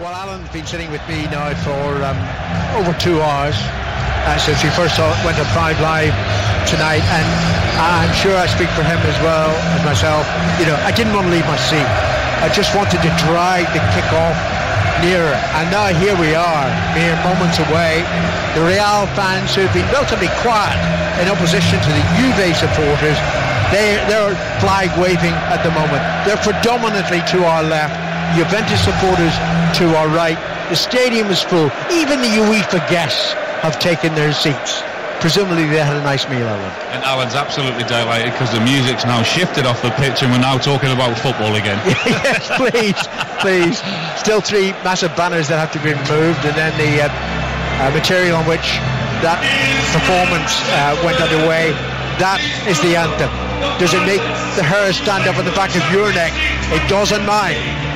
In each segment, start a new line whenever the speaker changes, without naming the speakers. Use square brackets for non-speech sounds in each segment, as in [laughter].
Well, Alan's been sitting with me now for um, over two hours uh, since he first went to Pride Live tonight, and I'm sure I speak for him as well as myself. You know, I didn't want to leave my seat. I just wanted to drag the kick-off nearer, and now here we are, mere moments away. The Real fans who've been relatively quiet in opposition to the Juve supporters, they, they're flag waving at the moment. They're predominantly to our left. Juventus supporters to our right. The stadium is full. Even the UEFA guests have taken their seats. Presumably they had a nice meal, Alan.
And Alan's absolutely delighted because the music's now shifted off the pitch and we're now talking about football again. [laughs]
yes, please, please. Still three massive banners that have to be removed and then the uh, uh, material on which that performance uh, went underway. That is the anthem. Does it make the hair stand up on the back of your neck? It doesn't mine.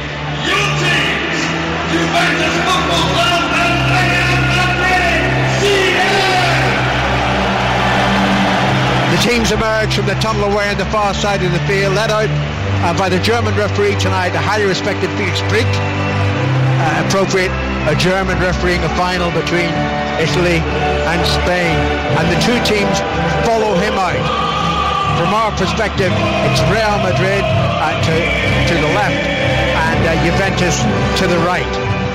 The teams emerge from the tunnel away on the far side of the field, led out uh, by the German referee tonight, the highly respected Felix Brych. Uh, appropriate, a German refereeing a final between Italy and Spain. And the two teams follow him out. From our perspective, it's Real Madrid uh, to, to the left uh, Juventus to the right.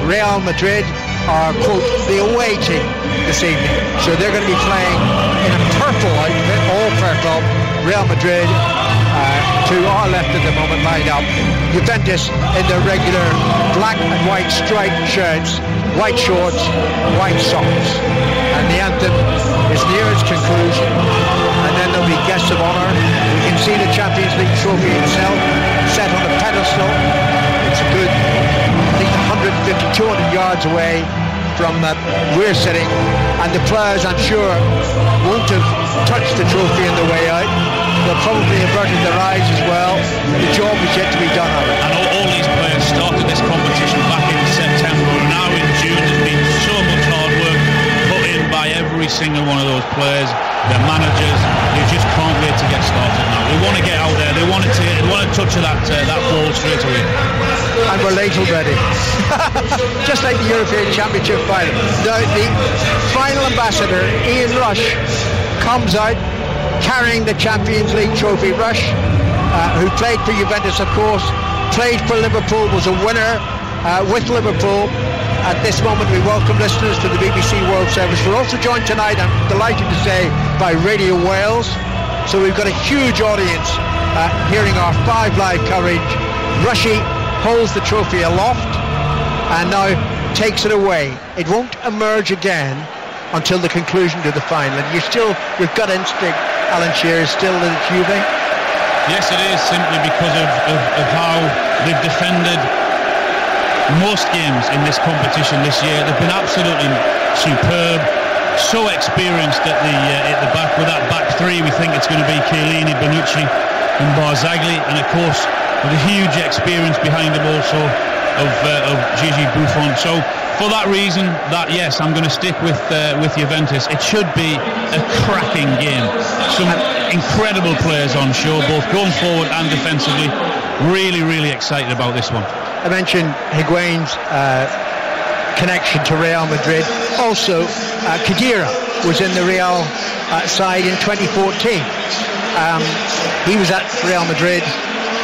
Real Madrid are, quote, the away team this evening. So they're going to be playing in a purple outfit, all purple. Real Madrid uh, to our left at the moment lined up. Juventus in their regular black and white striped shirts, white shorts, white socks. And the anthem is near its conclusion. And then there'll be guests of honour. We can see the Champions League trophy itself set on a pedestal. Good, I think 150, 200 yards away from that we're sitting. And the players I'm sure won't have touched the trophy on the way out. They'll probably have averted their eyes as well. The job is yet to be done
and all, all these players started this competition back in September now in June every single one of those players their managers they just can't wait to get started now. They want to get out there they want to they want to touch that uh, that ball straight away.
And we're late already. [laughs] Just like the European Championship final. Now the final ambassador Ian Rush comes out carrying the Champions League trophy. Rush uh, who played for Juventus of course played for Liverpool was a winner uh, with Liverpool at this moment we welcome listeners to the BBC World Service. We're also joined tonight I'm delighted to say by Radio Wales. So we've got a huge audience uh, hearing our five live coverage. Rushy holds the trophy aloft and now takes it away. It won't emerge again until the conclusion to the final. And you still your gut instinct Alan Shearer is still in Juve.
Yes it is simply because of, of, of how they've defended most games in this competition this year. They've been absolutely superb, so experienced at the uh, at the back with that back three. We think it's going to be Chiellini, Bonucci, and Barzagli, and of course with a huge experience behind them also of uh, of Gigi Buffon. So for that reason, that yes, I'm going to stick with uh, with Juventus. It should be a cracking game. Some incredible players on show, both going forward and defensively. Really, really excited about this one.
I mentioned Higuain's uh, connection to Real Madrid. Also, uh, Khedira was in the Real uh, side in 2014. Um, he was at Real Madrid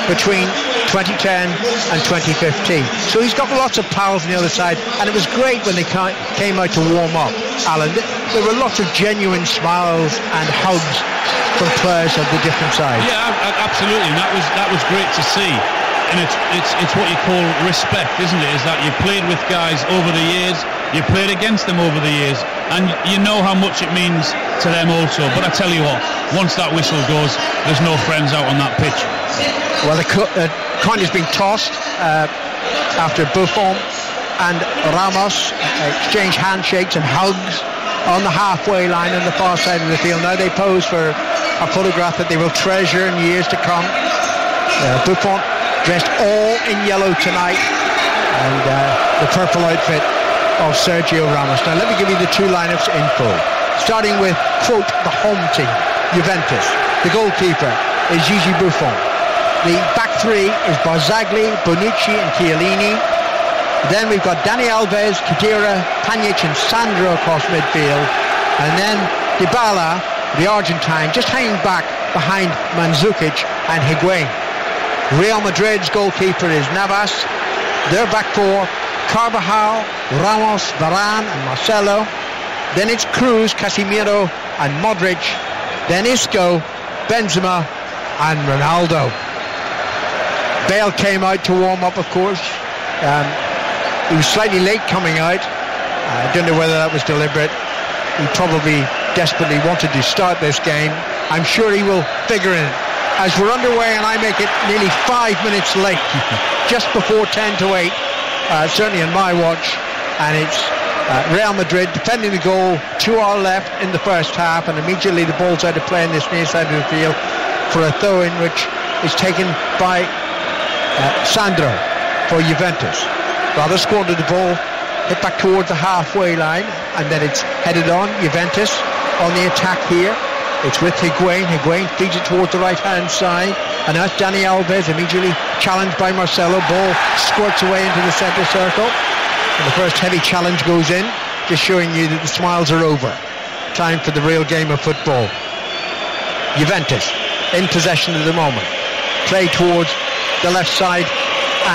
between 2010 and 2015. So he's got lots of pals on the other side, and it was great when they came out to warm up. Alan, there were lots of genuine smiles and hugs from players of the different sides.
Yeah, absolutely. That was that was great to see and it's it's it's what you call respect, isn't it? Is that you've played with guys over the years, you've played against them over the years, and you know how much it means to them also. But I tell you what, once that whistle goes, there's no friends out on that pitch.
Well, the co- uh, coin has been tossed uh, after Buffon and Ramos exchange handshakes and hugs on the halfway line on the far side of the field. Now they pose for a photograph that they will treasure in years to come. Uh, Buffon dressed all in yellow tonight and uh, the purple outfit of Sergio Ramos. Now let me give you the two lineups in full. Starting with, quote, the home team, Juventus. The goalkeeper is Gigi Buffon. The back three is Barzagli, Bonucci and Chiellini. Then we've got Dani Alves, Khedira, Pjanic and Sandro across midfield. And then Dybala, the Argentine, just hanging back behind Mandzukic and Higuain. Real Madrid's goalkeeper is Navas. Their back four, Carvajal, Ramos, Varane and Marcelo. Then it's Kroos, Casemiro and Modric. Then Isco, Benzema and Ronaldo. Bale came out to warm up, of course. Um, he was slightly late coming out. I don't know whether that was deliberate. He probably desperately wanted to start this game. I'm sure he will figure in it. As we're underway and I make it nearly five minutes late, [laughs] just before 10 to 8, uh, certainly in my watch, and it's uh, Real Madrid defending the goal to our left in the first half, and immediately the ball's out of play in this near side of the field for a throw-in, which is taken by uh, Sandro for Juventus. Rather squandered the ball, hit back towards the halfway line, and then it's headed on. Juventus on the attack here. It's with Higuain. Higuain feeds it towards the right-hand side. And that's Dani Alves immediately challenged by Marcelo. Ball squirts away into the centre circle. And the first heavy challenge goes in, just showing you that the smiles are over. Time for the real game of football. Juventus in possession at the moment. Play towards the left side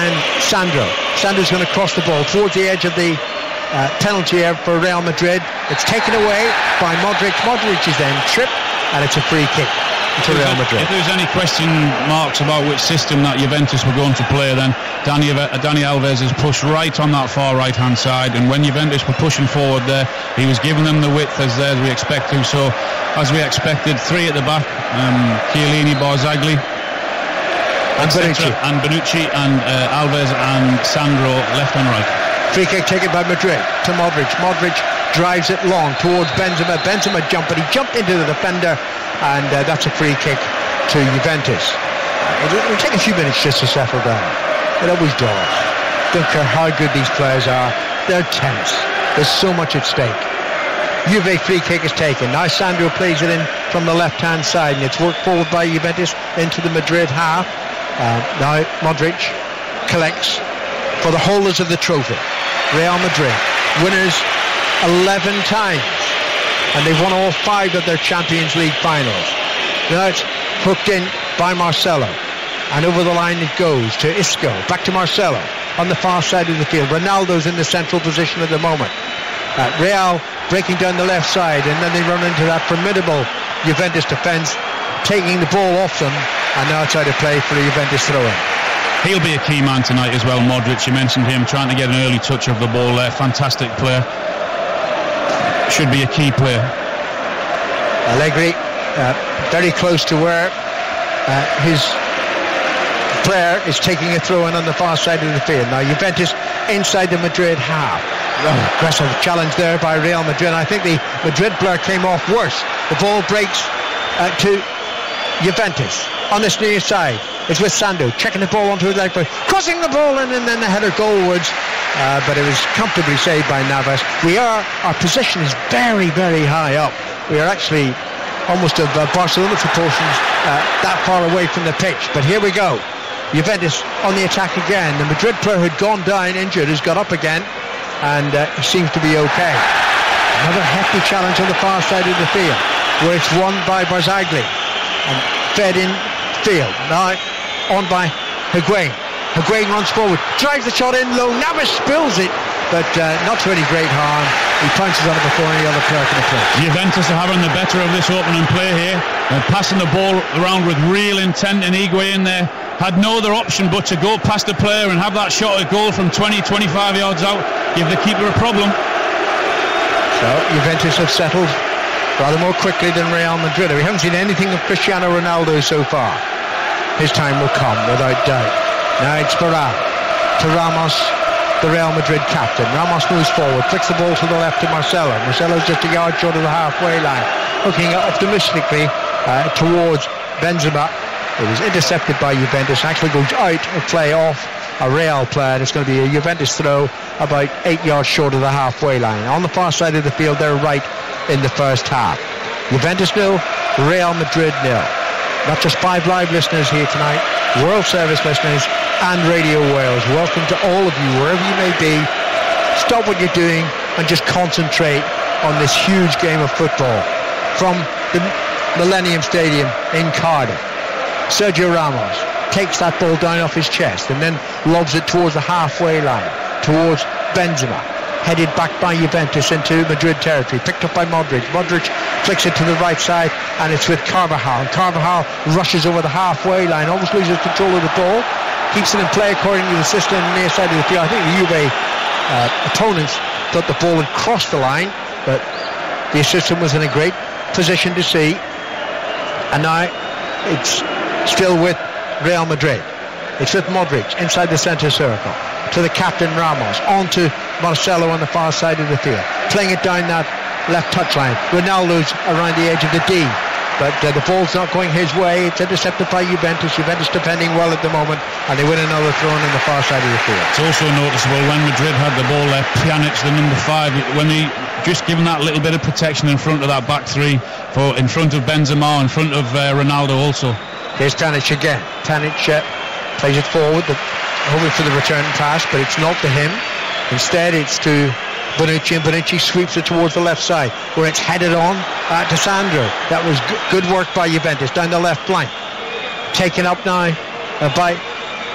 and Sandro. Sandro's going to cross the ball towards the edge of the uh, penalty area for Real Madrid. It's taken away by Modric. Modric is then tripped and it's a free kick to Real Madrid.
If there's any question marks about which system that Juventus were going to play, then Dani, uh, Dani Alves is pushed right on that far right hand side. And when Juventus were pushing forward there, he was giving them the width as, as we expected. So, as we expected, three at the back um, Chiellini, Barzagli.
And Bonucci.
And Bonucci and uh, Alves and Sandro left and right.
Free kick taken by Madrid to Modric. Modric drives it long towards Benzema. Benzema jumped, but he jumped into the defender, and uh, that's a free kick to Juventus. It'll, it'll, take a few minutes just to settle down. It always does. Don't care how good these players are. They're tense. There's so much at stake. Juve free kick is taken. Now Sandro plays it in from the left-hand side, and it's worked forward by Juventus into the Madrid half. Uh, now Modric collects for the holders of the trophy. Real Madrid, winners 11 times, and they've won all five of their Champions League finals. Now it's hooked in by Marcelo, and over the line it goes to Isco, back to Marcelo on the far side of the field. Ronaldo's in the central position at the moment. Uh, Real breaking down the left side, and then they run into that formidable Juventus defence, taking the ball off them, and now out of play for a Juventus throw-in.
He'll be a key man tonight as well, Modric. You mentioned him trying to get an early touch of the ball there. Fantastic player. Should be a key player.
Allegri, uh, very close to where uh, his player is taking a throw in on the far side of the field. Now Juventus inside the Madrid half. Oh, aggressive challenge there by Real Madrid. I think the Madrid player came off worse. The ball breaks uh, to Juventus on this near side. It's with Sandro checking the ball onto his leg foot, crossing the ball in, and then the header goalwards. Uh, but it was comfortably saved by Navas. We are our position is very very high up. We are actually almost of uh, Barcelona proportions uh, that far away from the pitch. But here we go. Juventus on the attack again. The Madrid player who'd gone down injured has got up again, and uh, seems to be okay. Another hefty challenge on the far side of the field, where it's won by Barzagli and fed in field. Now on by Higuain. Higuain runs forward, drives the shot in low. Navas spills it, but uh, not to any great harm. He punches on it before any other player can approach.
Juventus are having the better of this opening play here. They're passing the ball around with real intent, and Higuain there had no other option but to go past the player and have that shot at goal from 20, 25 yards out, give the keeper a problem.
So Juventus have settled rather more quickly than Real Madrid. We haven't seen anything of Cristiano Ronaldo so far. His time will come, without doubt. Now it's Varane to Ramos, the Real Madrid captain. Ramos moves forward, flicks the ball to the left to Marcelo. Marcelo's just a yard short of the halfway line, looking optimistically uh, towards Benzema. It was intercepted by Juventus, actually goes out of play off a Real player. It's going to be a Juventus throw about eight yards short of the halfway line. On the far side of the field, they're right in the first half. Juventus nil, Real Madrid nil. Not just five live listeners here tonight, World Service listeners and Radio Wales. Welcome to all of you, wherever you may be. Stop what you're doing and just concentrate on this huge game of football from the Millennium Stadium in Cardiff. Sergio Ramos takes that ball down off his chest and then lobs it towards the halfway line, towards Benzema. Headed back by Juventus into Madrid territory, picked up by Modric. Modric flicks it to the right side, and it's with Carvajal. Carvajal rushes over the halfway line, almost loses control of the ball, keeps it in play according to the system on the near side of the field. I think the Juve uh, opponents thought the ball had crossed the line, but the assistant was in a great position to see. And now it's still with Real Madrid. It's with Modric inside the centre circle to the captain Ramos, on to Marcelo on the far side of the field, playing it down that left touchline. Ronaldo's around the edge of the D, but uh, the ball's not going his way. It's intercepted by Juventus. Juventus defending well at the moment, and they win another throw in the far side of the field.
It's also noticeable when Madrid had the ball there, Pjanic, the number five, when he just given that little bit of protection in front of that back three, for in front of Benzema, in front of uh, Ronaldo also.
Here's Pjanic again. Pjanic uh, plays it forward, the, hoping for the return pass, but it's not to him. Instead, it's to Bonucci, and Bonucci sweeps it towards the left side, where it's headed on uh, to Sandro. That was g- good work by Juventus down the left flank. Taken up now uh, by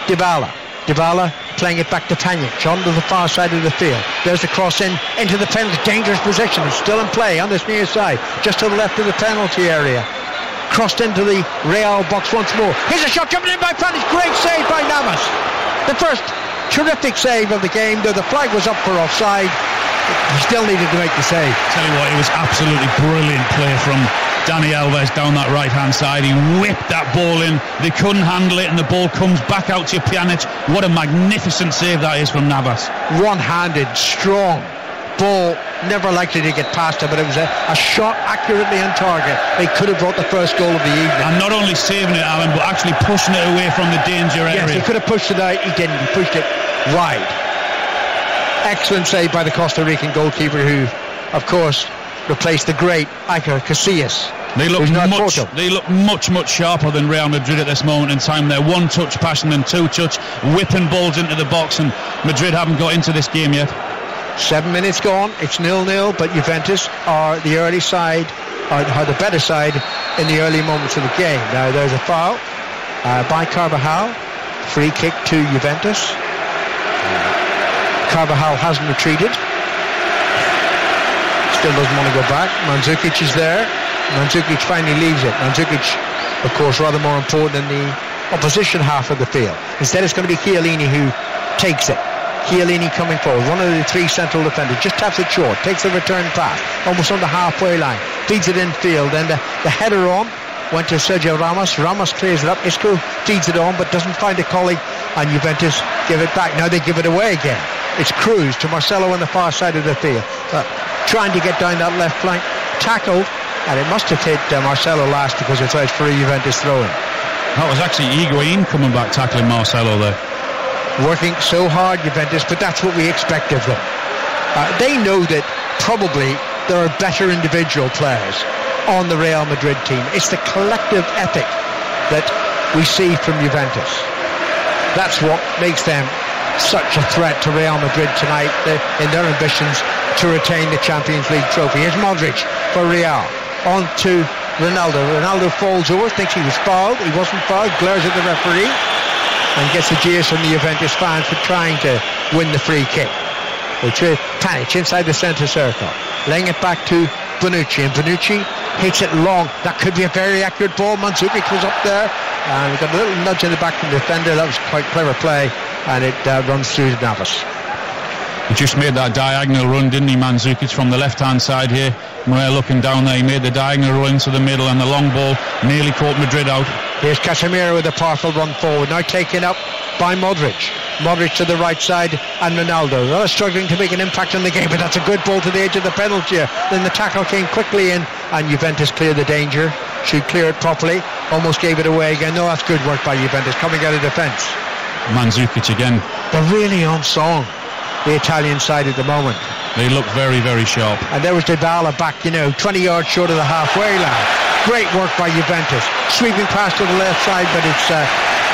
Dybala. Dybala playing it back to Pjanic, onto the far side of the field. There's the cross in into the penalty, dangerous position. It's still in play on this near side, just to the left of the penalty area crossed into the Real box once more. Here's a shot coming in by Pjanic. Great save by Navas. The first terrific save of the game, though the flag was up for offside. He still needed to make the save.
Tell you what, it was absolutely brilliant play from Dani Alves down that right hand side. He whipped that ball in. They couldn't handle it, and the ball comes back out to Pjanic. What a magnificent save that is from Navas.
One handed, strong ball never likely to get past him, but it was a, a, shot accurately on target. They could have brought the first goal of the evening.
And not only saving it, Alan, but actually pushing it away from the danger area.
Yes, he could have pushed it out. He didn't. He pushed it wide. Excellent save by the Costa Rican goalkeeper, who, of course, replaced the great Iker Casillas.
They look much. They look much, much sharper than Real Madrid at this moment in time. They're one touch passing and two touch, whipping balls into the box, and Madrid haven't got into this game yet.
Seven minutes gone. It's nil-nil, but Juventus are the early side, are, are, the better side in the early moments of the game. Now there's a foul uh, by Carvajal. Free kick to Juventus. Carvajal hasn't retreated. Still doesn't want to go back. Mandzukic is there. Mandzukic finally leaves it. Mandzukic, of course, rather more important in the opposition half of the field. Instead, it's going to be Chiellini who takes it. Chiellini coming forward, one of the three central defenders, just taps it short, takes the return pass, almost on the halfway line, feeds it in field, and the, the header on went to Sergio Ramos. Ramos clears it up. Isco feeds it on, but doesn't find a colleague, and Juventus give it back. Now they give it away again. It's Kroos to Marcelo on the far side of the field, uh, trying to get down that left flank, tackled, and it must have hit uh, Marcelo last because it's out for Juventus throw-in.
That was actually Higuain coming back tackling Marcelo there
working so hard, Juventus, but that's what we expect of them. Uh, they know that probably there are better individual players on the Real Madrid team. It's the collective ethic that we see from Juventus. That's what makes them such a threat to Real Madrid tonight in their ambitions to retain the Champions League trophy. Here's Modric for Real. On to Ronaldo. Ronaldo falls over, thinks he was fouled. He wasn't fouled, glares at the referee and gets the jeers from the Juventus fans for trying to win the free kick. Which uh, is Pjanic inside the centre circle, laying it back to Bonucci, and Bonucci hits it long. That could be a very accurate ball. Mandzukic was up there, and got a little nudge in the back from the defender. That was quite clever play, and it uh, runs through to Navas.
He just made that diagonal run, didn't he, Mandzukic, from the left-hand side here. We're looking down there. He made the diagonal run into the middle, and the long ball nearly caught Madrid out.
Here's Casemiro with a powerful run forward. Now taken up by Modric. Modric to the right side, and Ronaldo. They're struggling to make an impact on the game, but that's a good ball to the edge of the penalty. Then the tackle came quickly in, and Juventus cleared the danger. Should clear it properly. Almost gave it away again. No, that's good work by Juventus coming out of defence.
Mandzukic again.
They're really on song the Italian side at the moment.
They look very, very sharp.
And there was Dybala back, you know, 20 yards short of the halfway line. Great work by Juventus. Sweeping past to the left side, but it's uh,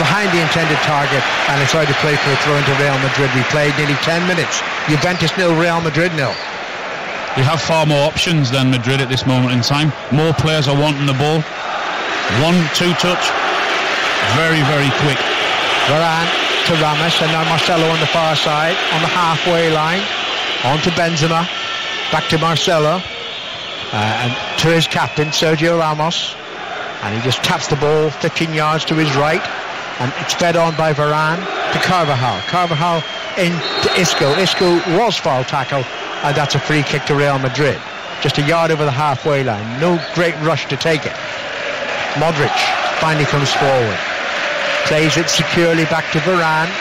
behind the intended target, and it's out of play for a throw into Real Madrid. We played nearly 10 minutes. Juventus nil, Real Madrid nil.
You have far more options than Madrid at this moment in time. More players are wanting the ball. One, two touch. Very, very quick.
Varane to Ramos, and now Marcelo on the far side, on the halfway line. On to Benzema. Back to Marcelo. Uh, and to his captain, Sergio Ramos. And he just taps the ball 15 yards to his right and it's fed on by Varane to Carvajal. Carvajal into Isco. Isco was foul tackle, and that's a free kick to Real Madrid. Just a yard over the halfway line. No great rush to take it. Modric finally comes forward. Plays it securely back to Varane.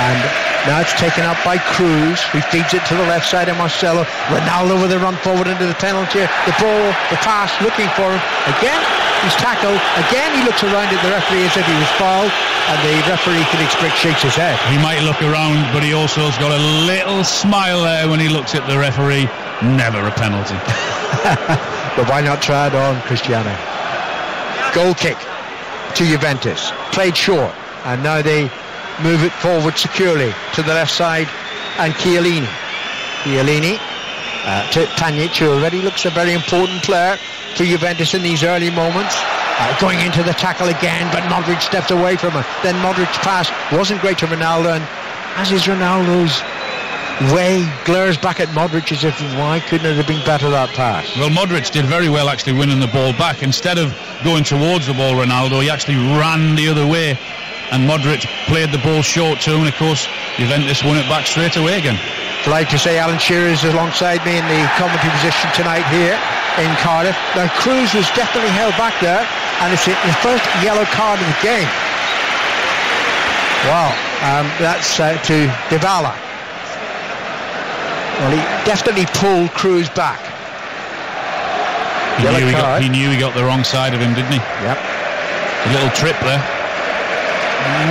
And now it's taken up by Kroos, who feeds it to the left side of Marcelo. Ronaldo with a run forward into the penalty. The ball, the pass, looking for him. Again, he's tackled. Again, he looks around at the referee as if he was fouled, and the referee Felix Brych shakes his head.
He might look around, but he also has got a little smile there when he looks at the referee. Never a penalty. [laughs] [laughs]
but why not try it on, Cristiano? Goal kick to Juventus. Played short, and now they move it forward securely to the left side, and Chiellini. Chiellini uh, to Pjanic, who already looks a very important player for Juventus in these early moments. Uh, going into the tackle again, but Modric steps away from him. Then Modric's pass wasn't great to Ronaldo, and as is Ronaldo's way, glares back at Modric as if why couldn't it have been better that pass?
Well, Modric did very well actually winning the ball back. Instead of going towards the ball, Ronaldo, he actually ran the other way and Modric played the ball short too, and of course Juventus won it back straight away again.
Like to say Alan Shearer is alongside me in the commentary position tonight here in Cardiff. Now Kroos was definitely held back there, and it's the first yellow card of the game. Wow, um, that's uh, to Dybala. Well, he definitely pulled Kroos back.
He knew he, got, he knew he got the wrong side of him, didn't he?
Yep.
A little trip there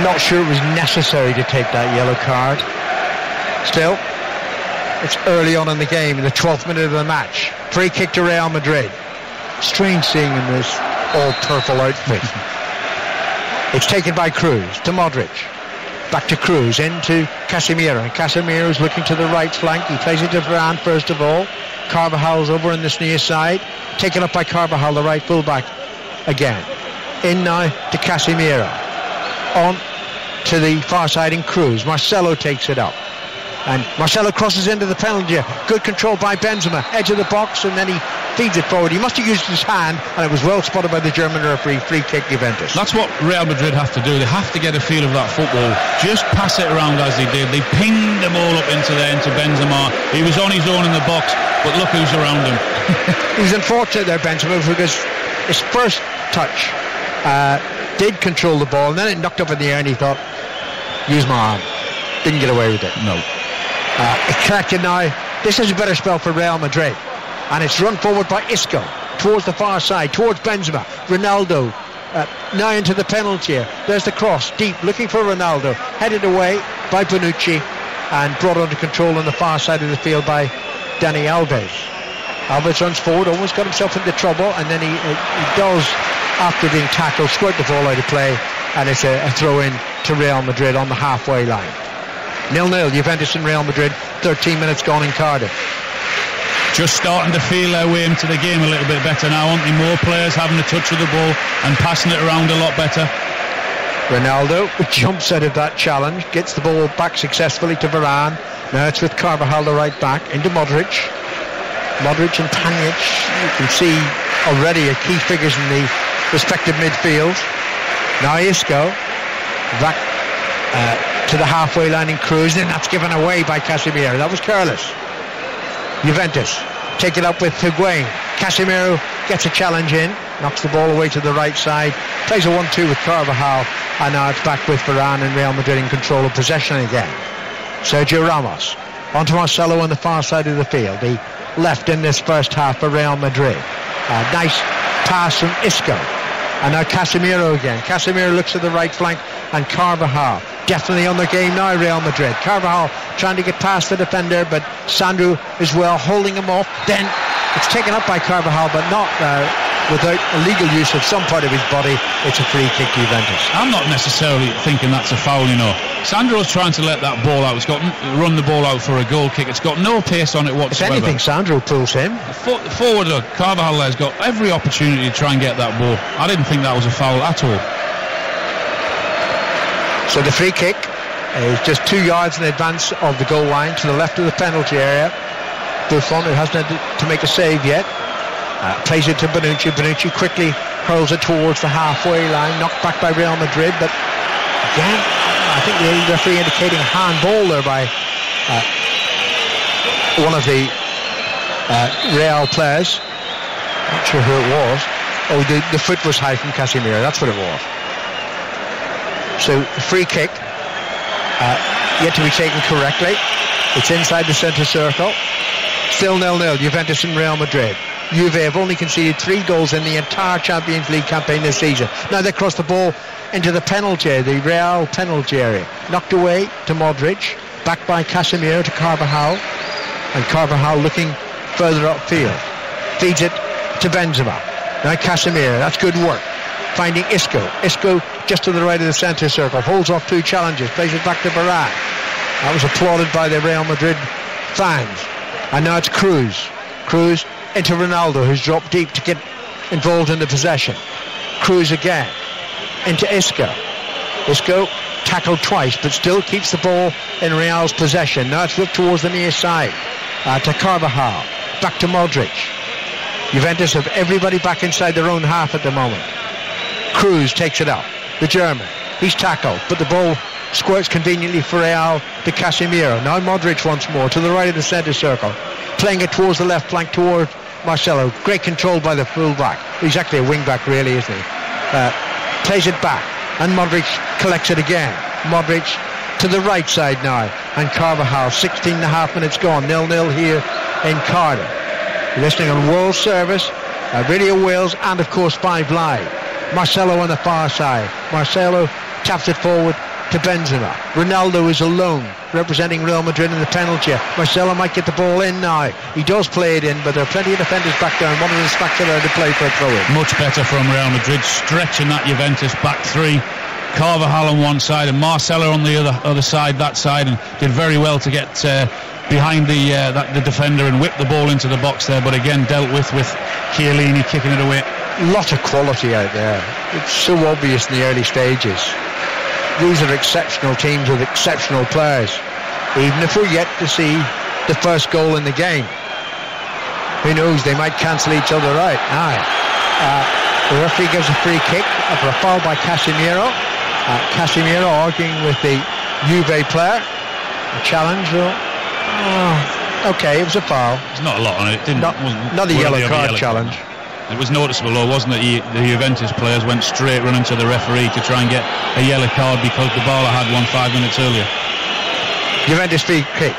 not sure it was necessary to take that yellow card. Still, it's early on in the game, in the 12th minute of the match. Free kick to Real Madrid. Strange seeing in this all-purple outfit. [laughs] it's taken by Kroos to Modric. Back to Kroos, into Casemiro. Casemiro is looking to the right flank. He plays it to Varane first of all. Carvajal's over in this near side. Taken up by Carvajal, the right fullback again. In now to Casemiro on to the far side in Kroos. Marcelo takes it up. And Marcelo crosses into the penalty. Good control by Benzema. Edge of the box, and then he feeds it forward. He must have used his hand, and it was well spotted by the German referee. Free kick, Juventus.
That's what Real Madrid have to do. They have to get a feel of that football. Just pass it around as they did. They pinged them all up into there, into Benzema. He was on his own in the box, but look who's around him. [laughs] [laughs]
He's unfortunate there, Benzema, because his first touch uh, did control the ball, and then it knocked up in the air, and he thought, use my arm. Didn't get away with it.
No.
Uh, it corrected now. This is a better spell for Real Madrid. And it's run forward by Isco towards the far side, towards Benzema. Ronaldo uh, now into the penalty area. There's the cross, deep, looking for Ronaldo. Headed away by Bonucci and brought under control on the far side of the field by Dani Alves. Alves runs forward, almost got himself into trouble, and then he, he does after being tackled, squirt the ball out of play, and it's a, a throw in to Real Madrid on the halfway line. Nil-nil, Juventus and Real Madrid, 13 minutes gone in Cardiff.
Just starting to feel their way into the game a little bit better now, aren't they? More players having a touch of the ball and passing it around a lot better.
Ronaldo [laughs] jumps out of that challenge, gets the ball back successfully to Varane. Now it's with Carvajal, the right back, into Modric. Modric and Pjanic, you can see already are key figures in the respective midfield. Now Isco back uh, to the halfway line in Kroos, and that's given away by Casemiro. That was careless. Juventus take it up with Higuain. Casemiro gets a challenge in, knocks the ball away to the right side, plays a 1-2 with Carvajal, and now it's back with Varane and Real Madrid in control of possession again. Sergio Ramos onto Marcelo on the far side of the field. He left in this first half for Real Madrid. A nice pass from Isco. And now Casemiro again. Casemiro looks at the right flank and Carvajal. Definitely on the game now, Real Madrid. Carvajal trying to get past the defender, but Sandro is well holding him off. Then it's taken up by Carvajal, but not uh, without illegal use of some part of his body, it's a free kick to Juventus.
I'm not necessarily thinking that's a foul, you know. Sandro's trying to let that ball out. It's got run the ball out for a goal kick. It's got no pace on it whatsoever.
If anything, Sandro pulls him.
For, forward, look, Carvajal has got every opportunity to try and get that ball. I didn't think that was a foul at all.
So the free kick is just two yards in advance of the goal line to the left of the penalty area. Buffon, who hasn't had to make a save yet, uh, plays it to Bonucci. Bonucci quickly hurls it towards the halfway line, knocked back by Real Madrid. But again, I think the referee indicating handball there by uh, one of the uh, Real players. Not sure who it was. Oh, the, the foot was high from Casemiro. That's what it was. So free kick, uh, yet to be taken correctly. It's inside the centre circle. Still nil-nil, Juventus and Real Madrid. Juve have only conceded three goals in the entire Champions League campaign this season. Now they cross the ball into the penalty area, the Real penalty area. Knocked away to Modric, back by Casemiro to Carvajal, and Carvajal looking further upfield. Feeds it to Benzema. Now Casemiro, that's good work. Finding Isco. Isco just to the right of the centre circle. Holds off two challenges. Plays it back to Varane. That was applauded by the Real Madrid fans. And now it's Kroos. Kroos into Ronaldo, who's dropped deep to get involved in the possession. Kroos again into Isco. Isco tackled twice, but still keeps the ball in Real's possession. Now it's looked towards the near side uh, to Carvajal. Back to Modric. Juventus have everybody back inside their own half at the moment. Kroos takes it up. The German. He's tackled, but the ball squirts conveniently for Real to Casemiro. Now Modric once more to the right of the centre circle. Playing it towards the left flank toward Marcelo. Great control by the fullback. He's actually a wing back really, isn't he? Uh, plays it back. And Modric collects it again. Modric to the right side now. And Carvajal, 16 and a half minutes gone. Nil-nil here in Cardiff. listening on World Service, uh, Radio Wales, and of course Five Live. Marcelo on the far side. Marcelo taps it forward to Benzema. Ronaldo is alone, representing Real Madrid in the penalty. Marcelo might get the ball in now. He does play it in, but there are plenty of defenders back there, and one of them is back there to play for a throw-in.
Much better from Real Madrid, stretching that Juventus back three. Carvajal on one side and Marcelo on the other other side, that side, and did very well to get uh, behind the uh, that, the defender and whip the ball into the box there. But again, dealt with with Chiellini kicking it away
lot of quality out there. It's so obvious in the early stages. These are exceptional teams with exceptional players. Even if we're yet to see the first goal in the game. Who knows, they might cancel each other out. Aye. Uh, the referee gives a free kick for a foul by Casemiro. Uh, Casemiro arguing with the Juve player. A challenge. Oh, okay, it was a foul.
There's not a lot on it. it didn't,
not, not a yellow card yellow challenge.
It was noticeable, though, wasn't it? The Juventus players went straight running to the referee to try and get a yellow card because Dybala had one five minutes earlier.
Juventus free kick.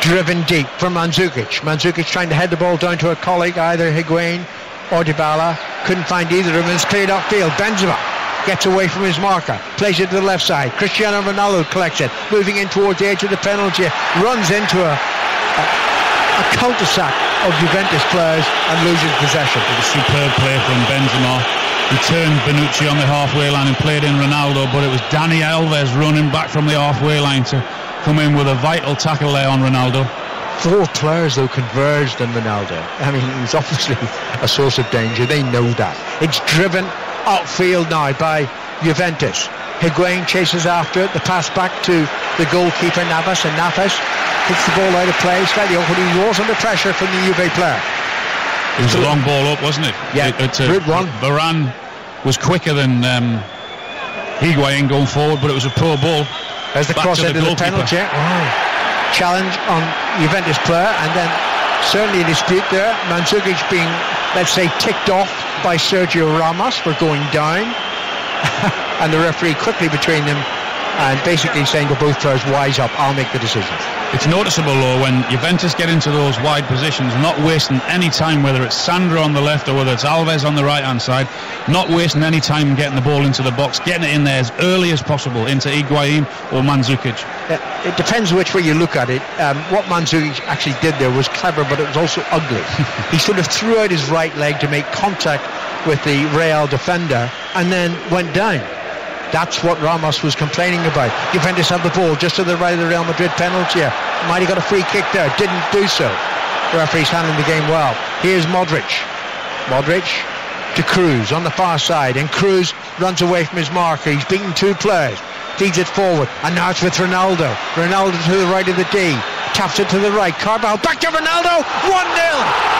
Driven deep from Mandzukic. Mandzukic trying to head the ball down to a colleague, either Higuain or Dybala. Couldn't find either of them. It's cleared upfield. Benzema gets away from his marker, plays it to the left side. Cristiano Ronaldo collects it, moving in towards the edge of the penalty, runs into a, a a cul-de-sac of Juventus players and loses possession.
It was superb play from Benzema. He turned Bonucci on the halfway line and played in Ronaldo, but it was Dani Alves running back from the halfway line to come in with a vital tackle there on Ronaldo.
Four players, though, converged on Ronaldo. I mean, he's obviously a source of danger. They know that. It's driven upfield now by Juventus. Higuain chases after it. The pass back to the goalkeeper Navas, and Navas puts the ball out of play. Slightly awkward. He was under pressure from the Juve player.
It was a long ball up, wasn't it?
Yeah,
it,
it, uh, one.
Varane was quicker than um, Higuain going forward, but it was a poor ball.
As the cross into the, the penalty. Oh. Challenge on Juventus player, and then certainly a dispute there. Mandzukic being, let's say, ticked off by Sergio Ramos for going down. [laughs] and the referee quickly between them and basically saying to both players, wise up, I'll make the decision.
It's noticeable, though, when Juventus get into those wide positions, not wasting any time, whether it's Sandro on the left or whether it's Alves on the right-hand side, not wasting any time getting the ball into the box, getting it in there as early as possible into Higuain or Mandzukic.
it depends which way you look at it. Um, what Mandzukic actually did there was clever, but it was also ugly. [laughs] he sort of threw out his right leg to make contact with the Real defender and then went down. That's what Ramos was complaining about. Juventus have the ball just to the right of the Real Madrid penalty. Might have got a free kick there. Didn't do so. The referee's handling the game well. Here's Modric. Modric to Kroos on the far side. And Kroos runs away from his marker. He's beaten two players. Feeds it forward. And now it's with Ronaldo. Ronaldo to the right of the D. Taps it to the right. Carvajal back to Ronaldo. 1 0.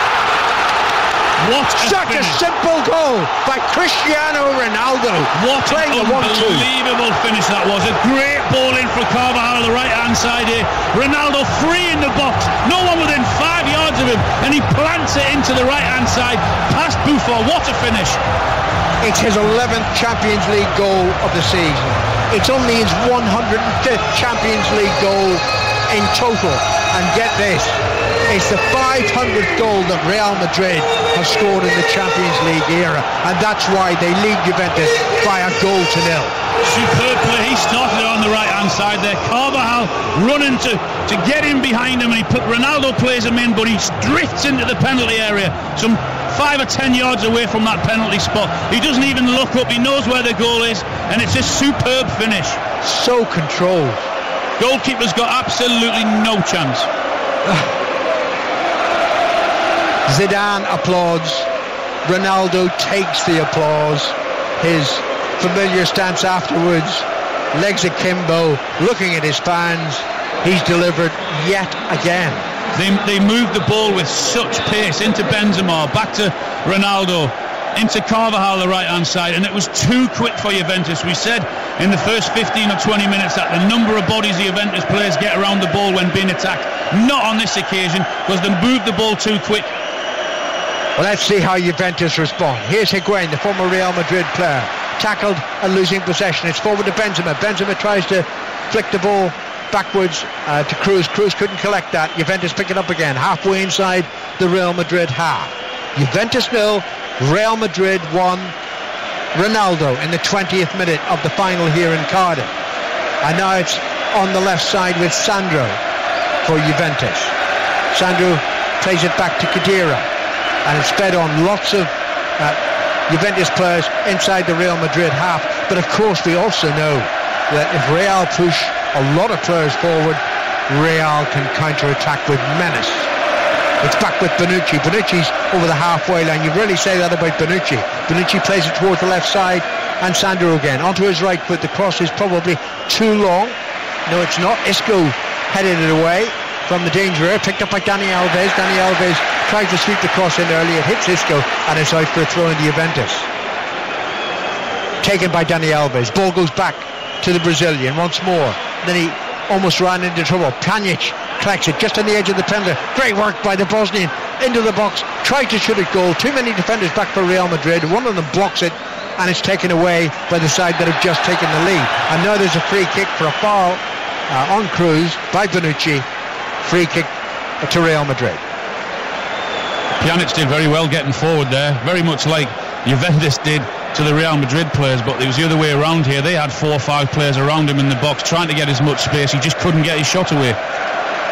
What a
Such a
finish.
simple goal by Cristiano Ronaldo.
What
playing
an unbelievable finish that was. A great ball in for Carvajal on the right-hand side here. Ronaldo free in the box. No one within five yards of him. And he plants it into the right-hand side. Past Buffon. What a finish.
It's his 11th Champions League goal of the season. It's only his 105th Champions League goal in total. And get this, it's the 500th goal that Real Madrid have scored in the Champions League era. And that's why they lead Juventus by a goal to nil.
Superb play. He started on the right hand side there. Carvajal running to, to get in behind him, and he put Ronaldo plays him in, but he drifts into the penalty area, some five or ten yards away from that penalty spot. He doesn't even look up. He knows where the goal is, and it's a superb finish.
So controlled.
Goalkeeper's got absolutely no chance. [laughs]
Zidane applauds. Ronaldo takes the applause. His familiar stance afterwards, legs akimbo, looking at his fans. He's delivered yet again.
They, they moved the ball with such pace into Benzema, back to Ronaldo, into Carvajal, the right hand side, and it was too quick for Juventus. We said in the first 15 or 20 minutes that the number of bodies the Juventus players get around the ball when being attacked. Not on this occasion because they moved the ball too quick.
Well, let's see how Juventus respond. Here's Higuain, the former Real Madrid player, tackled and losing possession. It's forward to Benzema. Benzema tries to flick the ball backwards uh, to Kroos. Kroos couldn't collect that. Juventus pick it up again, halfway inside the Real Madrid half. Juventus nil, Real Madrid one. Ronaldo in the 20th minute of the final here in Cardiff. And now it's on the left side with Sandro for Juventus. Sandro plays it back to Khedira and it's fed on lots of uh, Juventus players inside the Real Madrid half. But of course, we also know that if Real push a lot of players forward, Real can counter-attack with menace. It's back with Bonucci. Bonucci's over the halfway line. You really say that about Bonucci. Bonucci plays it towards the left side and Sandro again. Onto his right foot. The cross is probably too long. No, it's not. Isco headed it away from the danger area. Picked up by Dani Alves. Dani Alves tries to sweep the cross in early. It hits Isco and it's out for a throw into Juventus. Taken by Dani Alves. Ball goes back to the Brazilian once more. Then he almost ran into trouble. Pjanic collects it just on the edge of the penalty. Great work by the Bosnian. Into the box. Tried to shoot it goal. Too many defenders back for Real Madrid. One of them blocks it and it's taken away by the side that have just taken the lead. And now there's a free kick for a foul uh, on Kroos by Bonucci. Free kick to Real Madrid.
Pjanic did very well getting forward there, very much like Juventus did to the Real Madrid players, but it was the other way around here. They had four or five players around him in the box trying to get as much space. He just couldn't get his shot away.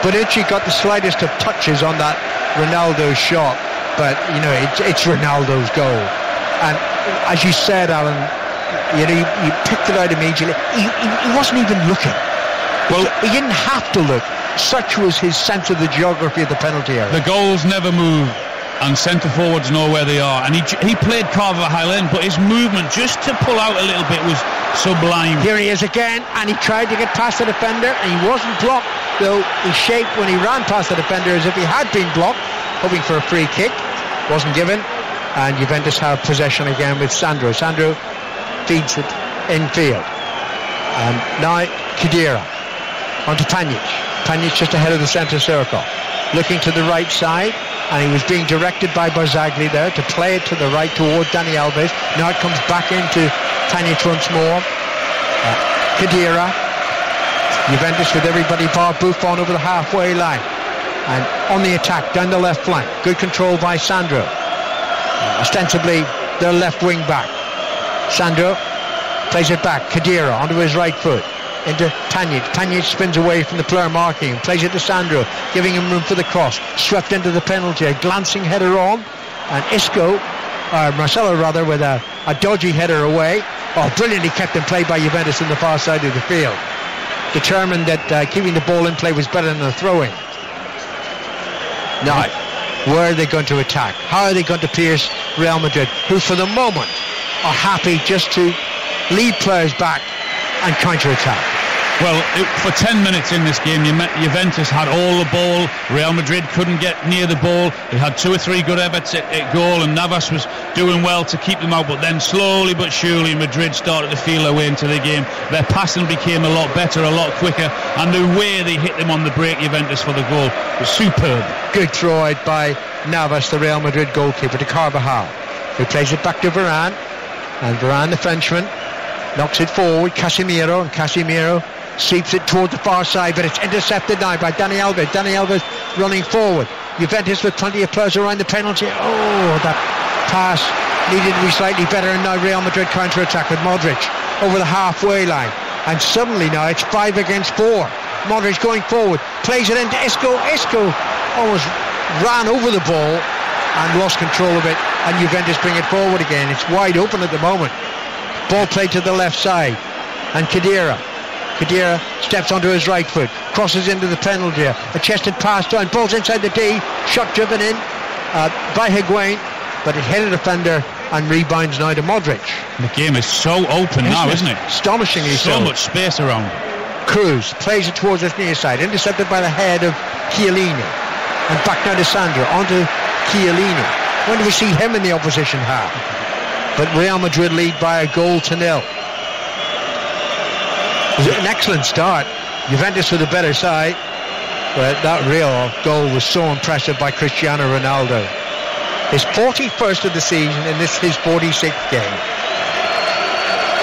Bonucci got the slightest of touches on that Ronaldo shot, but you know it's, it's Ronaldo's goal. And as you said, Alan, you know you, you picked it out immediately. He, he, he wasn't even looking.
Well,
he didn't have to look. Such was his sense of the geography of the penalty area.
the goals never move, and centre forwards know where they are. And he he played Carvajal in, but his movement just to pull out a little bit was sublime.
Here he is again, and he tried to get past the defender, and he wasn't blocked, though he shaped when he ran past the defender as if he had been blocked, hoping for a free kick. Wasn't given, and Juventus have possession again with Sandro. Sandro feeds it infield. And now Khedira onto Pjanic. Pjanic just ahead of the centre circle. Looking to the right side, and he was being directed by Barzagli there to play it to the right towards Dani Alves. Now it comes back into Pjanic once more. Uh, Khedira. Juventus with everybody bar Buffon over the halfway line. And on the attack down the left flank. Good control by Sandro. Uh, ostensibly their left wing back. Sandro plays it back. Khedira onto his right foot. Into Pjanic. Pjanic spins away from the player marking. Plays it to Sandro, giving him room for the cross. Swept into the penalty. A glancing header on. And Isco uh, Marcelo rather, with a, a dodgy header away. Oh, brilliantly kept in play by Juventus in the far side of the field. Determined that uh, keeping the ball in play was better than the throwing. Now, where are they going to attack? How are they going to pierce Real Madrid, who for the moment are happy just to lead players back and counter-attack?
Well, it, for 10 minutes in this game, Juventus had all the ball. Real Madrid couldn't get near the ball. They had two or three good efforts at, at, goal, and Navas was doing well to keep them out. But then, slowly but surely, Madrid started to feel their way into the game. Their passing became a lot better, a lot quicker, and the way they hit them on the break, Juventus, for the goal was superb.
Good throw by Navas, the Real Madrid goalkeeper, to Carvajal, who plays it back to Varane. And Varane, the Frenchman, knocks it forward. Casemiro, and Casemiro sweeps it towards the far side, but it's intercepted now by Dani Alves. Dani Alves running forward. Juventus with plenty of players around the penalty. Oh, that pass needed to be slightly better, and now Real Madrid counter-attack with Modric over the halfway line. And suddenly now it's five against four. Modric going forward, plays it into Isco. Isco almost ran over the ball and lost control of it, and Juventus bring it forward again. It's wide open at the moment. Ball played to the left side, and Khedira Khedira steps onto his right foot, crosses into the penalty area. A chested pass down, balls inside the D, shot driven in uh, by Higuain, but it hit a defender and rebounds now to Modric.
The game is so open isn't now, is isn't it?
Astonishingly
so.
So
much space around.
Kroos plays it towards his near side, intercepted by the head of Chiellini. And back now to Sandro, onto Chiellini. When do we see him in the opposition half? But Real Madrid lead by a goal to nil. It was an excellent start. Juventus with a better side. But that real goal was so impressive by Cristiano Ronaldo. His 41st of the season and this his 46th game.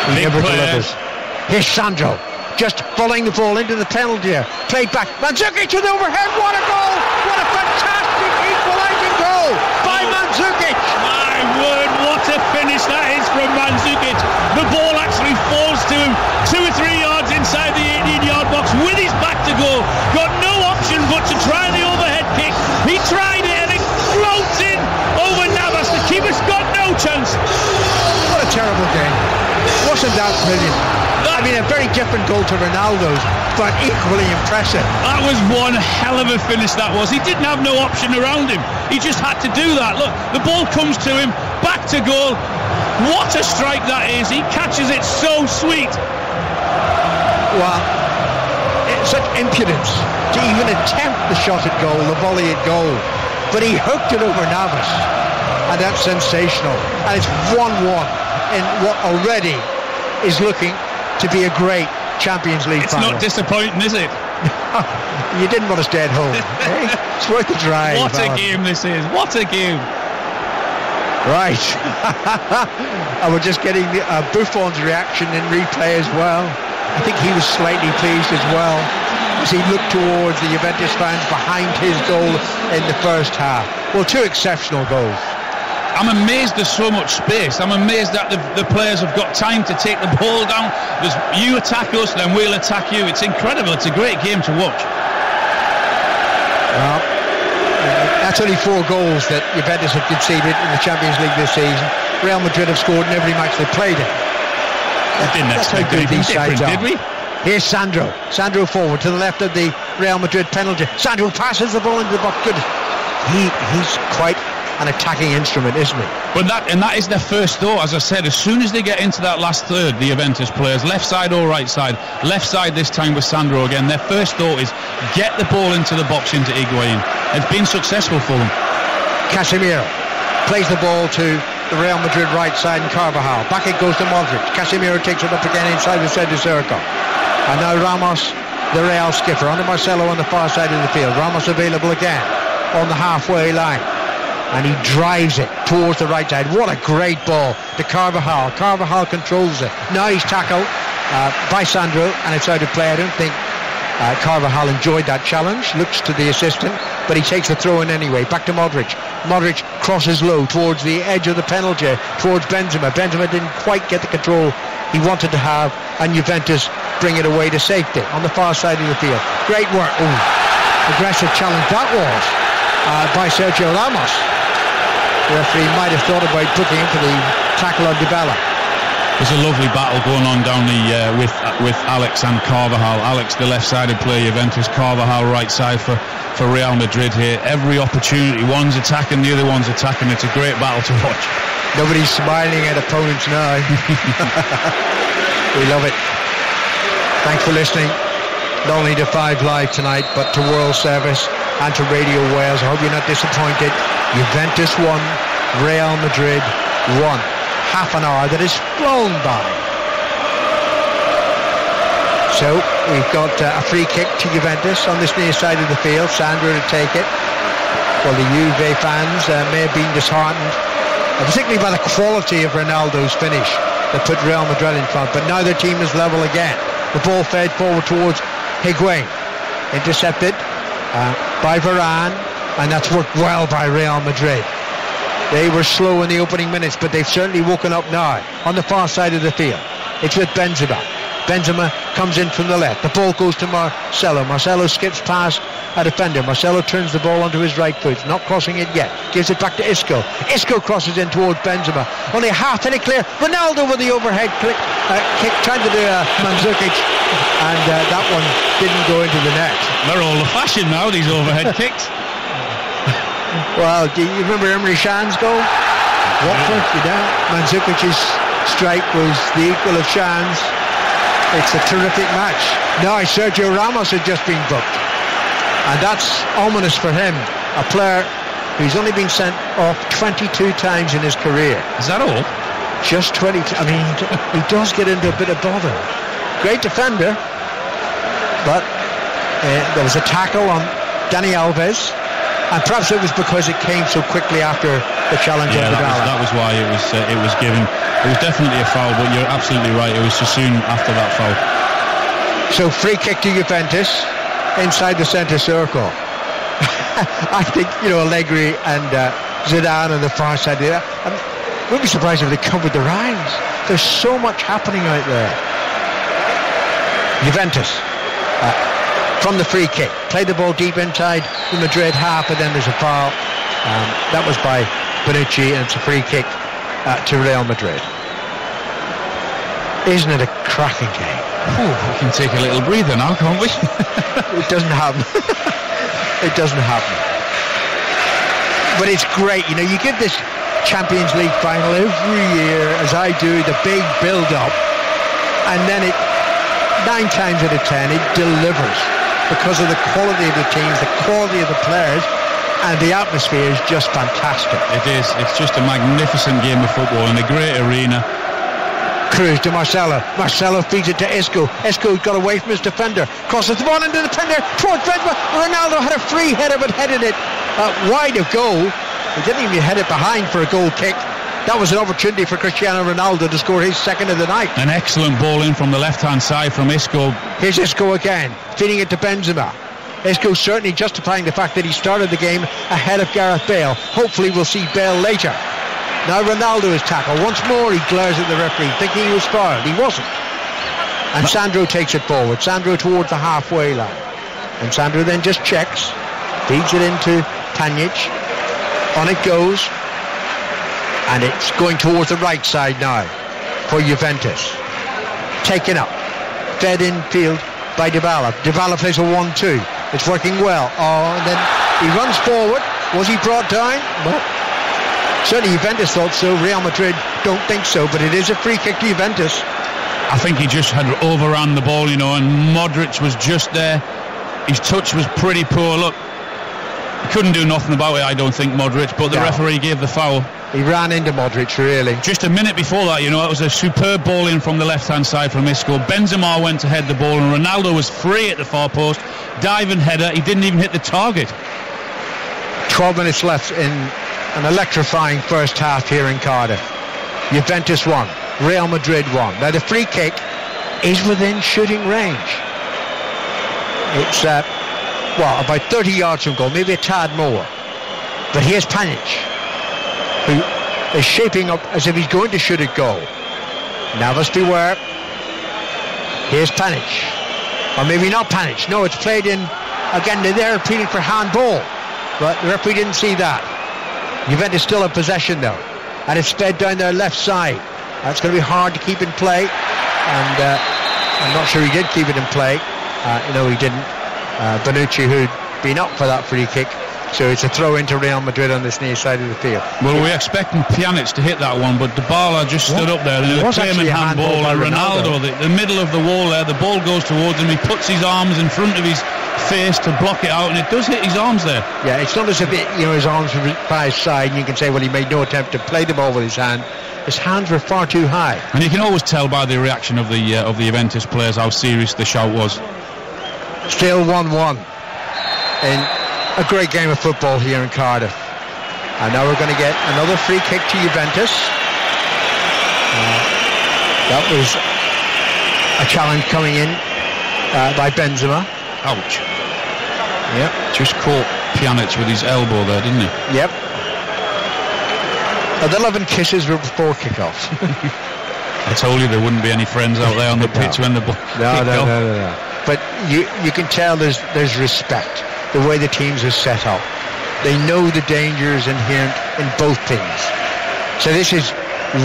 He
Big
never
players.
delivers. Here's Sandro. Just following the ball into the penalty area. Played back. Mandzukic to the overhead. What a goal! What a fantastic equalising goal by oh. Mandzukic!
My word, what a finish that is from Mandzukic.
Terrible game. Wasn't that brilliant? I mean, a very different goal to Ronaldo's, but equally impressive.
That was one hell of a finish that was. He didn't have no option around him. He just had to do that. Look, the ball comes to him, back to goal. What a strike that is. He catches it so sweet.
Well, it's such impudence to even attempt the shot at goal, the volley at goal. But he hooked it over Navas, and that's sensational. And it's 1-1 in what already is looking to be a great Champions League
It's
final.
not disappointing, is it? [laughs]
you didn't want to stay at home. eh? [laughs] It's worth the drive.
What a game this is. What a game.
Right. [laughs] and we're just getting the, uh, Buffon's reaction in replay as well. I think he was slightly pleased as well as he looked towards the Juventus fans behind his goal in the first half. Well, two exceptional goals.
I'm amazed there's so much space. I'm amazed that the, the players have got time to take the ball down. There's, you attack us, then we'll attack you. It's incredible. It's a great game to watch.
Well, uh, that's only four goals that Juventus have conceded in the Champions League this season. Real Madrid have scored in every match they've played in.
Didn't
That's how
expect
good these sides are.
did we?
Here's Sandro. Sandro forward to the left of the Real Madrid penalty. Sandro passes the ball into the box. Good. He he's quite an attacking instrument, isn't he?
But that and that is their first thought, as I said. As soon as they get into that last third, the Juventus players, left side or right side, left side this time with Sandro again. Their first thought is get the ball into the box into Higuain. It's been successful for them.
Casemiro plays the ball to the Real Madrid right side and Carvajal. Back it goes to Modric. Casemiro takes it up again inside the centre circle. And now Ramos, the Real skipper, under Marcelo on the far side of the field. Ramos available again on the halfway line. And he drives it towards the right side. What a great ball to Carvajal. Carvajal controls it. Nice tackle uh, by Sandro and it's out of play. I don't think uh, Carvajal enjoyed that challenge, looks to the assistant, but he takes the throw in anyway. Back to Modric. Modric crosses low towards the edge of the penalty, towards Benzema. Benzema didn't quite get the control he wanted to have, and Juventus bring it away to safety on the far side of the field. Great work. Ooh, aggressive challenge that was uh, by Sergio Ramos. The referee might have thought about booking him for the tackle on Dybala.
There's a lovely battle going on down the uh, with with Alex and Carvajal. Alex, the left-sided player, Juventus. Carvajal, right side for, for Real Madrid here. Every opportunity, one's attacking, the other one's attacking. It's a great battle to watch.
Nobody's smiling at opponents now. [laughs] we love it. Thanks for listening, not only to Five Live tonight, but to World Service and to Radio Wales. I hope you're not disappointed. Juventus won, Real Madrid won half an hour that has flown by. So we've got uh, a free kick to Juventus on this near side of the field. Sandro to take it. Well, the Juve fans uh, may have been disheartened, uh, particularly by the quality of Ronaldo's finish that put Real Madrid in front. But now their team is level again. The ball fed forward towards Higuain. Intercepted uh, by Varane, and that's worked well by Real Madrid. They were slow in the opening minutes, but they've certainly woken up now on the far side of the field. It's with Benzema. Benzema comes in from the left. The ball goes to Marcelo. Marcelo skips past a defender. Marcelo turns the ball onto his right foot, not crossing it yet. Gives it back to Isco. Isco crosses in towards Benzema. Only half in it clear. Ronaldo with the overhead click, uh, kick, trying to do a uh, Mandzukic, and uh, that one didn't go into the net.
They're all the fashion now, these overhead [laughs] kicks.
Well, do you remember Emre Can's goal? Watford, you know, Mandzukic's strike was the equal of Can's. It's a terrific match. Now Sergio Ramos had just been booked. And that's ominous for him. A player who's only been sent off 22 times in his career.
Is that all?
Just 20. I mean, he does get into a bit of bother. Great defender, but uh, there was a tackle on Dani Alves and perhaps it was because it came so quickly after the challenge
yeah,
of the
that was, that was why it was uh, it was given. It was definitely a foul, but you're absolutely right. It was so soon after that foul.
So free kick to Juventus inside the centre circle. [laughs] I think you know Allegri and uh, Zidane on the far side there. I wouldn't be surprised if they covered the eyes. There's so much happening out there. Juventus. Uh, from the free kick. Played the ball deep inside the Madrid half, and then there's a foul. Um, that was by Bonucci, and it's a free kick uh, to Real Madrid. Isn't it a cracking game?
Ooh, we can take a little breather now, can't we? [laughs]
it doesn't happen. [laughs] it doesn't happen. But it's great. You know, you give this Champions League final every year, as I do, the big build-up, and then it, nine times out of ten, it delivers because of the quality of the teams, the quality of the players, and the atmosphere is just fantastic.
It is. It's just a magnificent game of football in a great arena.
Kroos to Marcelo. Marcelo feeds it to Isco. Isco got away from his defender. Crosses the ball into the defender towards Benzema. Ronaldo had a free header but headed it uh, wide of goal. He didn't even head it behind for a goal kick. That was an opportunity for Cristiano Ronaldo to score his second of the night.
An excellent ball in from the left-hand side from Isco.
Here's Isco again, feeding it to Benzema. Isco certainly justifying the fact that he started the game ahead of Gareth Bale. Hopefully we'll see Bale later. Now Ronaldo is tackled. Once more he glares at the referee, thinking he was fouled. He wasn't. And Sandro takes it forward. Sandro towards the halfway line. And Sandro then just checks, feeds it into Pjanic. On it goes and it's going towards the right side now for Juventus. Taken up, fed in field by Dybala. Dybala plays a 1-2. It's working well. Oh, and then he runs forward. Was he brought down? Well, certainly Juventus thought so. Real Madrid don't think so, but it is a free kick to Juventus.
I think he just had overrun the ball, you know, and Modric was just there. His touch was pretty poor. Look, couldn't do nothing about it, I don't think, Modric, but the no. referee gave the foul.
He ran into Modric, really.
Just a minute before that, you know, it was a superb ball in from the left-hand side from Isco. Benzema went to head the ball, and Ronaldo was free at the far post. Diving header, he didn't even hit the target.
12 minutes left in an electrifying first half here in Cardiff. Juventus won, Real Madrid won. Now the free kick is within shooting range. It's uh, well about 30 yards from goal, maybe a tad more. But here's Pjanic who is shaping up as if he's going to shoot it goal. Now, Navas beware. Here's Pjanic. Or maybe not Pjanic. No, it's played in, again, they're appealing for handball. But the referee didn't see that. Juventus still in possession though, and it's fed down their left side. That's going to be hard to keep in play, and uh, I'm not sure he did keep it in play. Uh, no, he didn't. Uh, Bonucci, who'd been up for that free kick, so it's a throw into Real Madrid on this near side of the field.
Well, we're expecting Pjanic to hit that one, but Dybala just stood
What?
up there and
It
they were
was
claiming
actually a
handball.
handball by Ronaldo.
Ronaldo, the, the middle of the wall there, the ball goes towards him. He puts his arms in front of his face to block it out, and it does hit his arms there.
Yeah, it's not as if it, you know his arms were by his side, and you can say, well, he made no attempt to play the ball with his hand. His hands were far too high.
And you can always tell by the reaction of the uh, of the Juventus players how serious the shout was.
Still 1-1 in a great game of football here in Cardiff. And now we're going to get another free kick to Juventus. Uh, that was a challenge coming in uh, by Benzema.
Ouch!
Yep.
Just caught Pjanic with his elbow there, didn't he?
Yep. And kisses were before kick-off. [laughs]
I told you there wouldn't be any friends out there on the [laughs]
No.
pitch when the ball
No, no, no, no, no. But you you can tell there's there's respect the way the teams are set up. They know the dangers inherent in both teams. So this is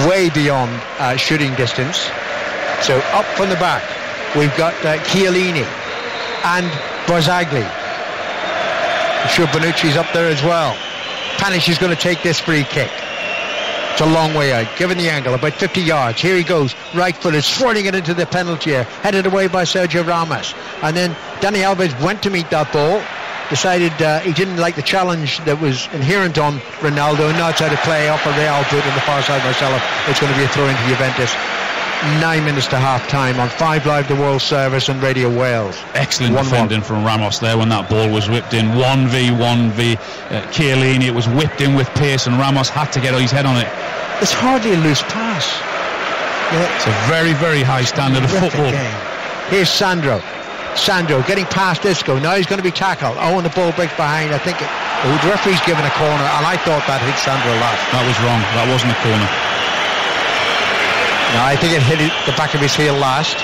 way beyond uh, shooting distance. So up from the back, we've got uh, Chiellini and Barzagli. I'm sure Bonucci's up there as well. Pjanic is going to take this free kick. It's a long way out, given the angle, about 50 yards. Here he goes, right footed, swirling it into the penalty area, headed away by Sergio Ramos. And then Dani Alves went to meet that ball, decided uh, he didn't like the challenge that was inherent on Ronaldo, and now it's out of play off a Real boot on the far side Marcelo. It's going to be a throw into Juventus. Nine minutes to half time on 5 Live the World Service and Radio Wales.
Excellent
1-1.
defending from Ramos there when that ball was whipped in. 1v, 1v. Uh, Chiellini, it was whipped in with pace, and Ramos had to get his head on it.
It's hardly a loose pass. Yeah,
It's a very, very high standard of football.
game. Here's Sandro. Sandro getting past Isco. Now he's going to be tackled. Oh, and the ball breaks behind. I think it, the referee's given a corner, and I thought that hit Sandro last.
That was wrong. That wasn't a corner.
No, I think it hit it- the back of his heel last.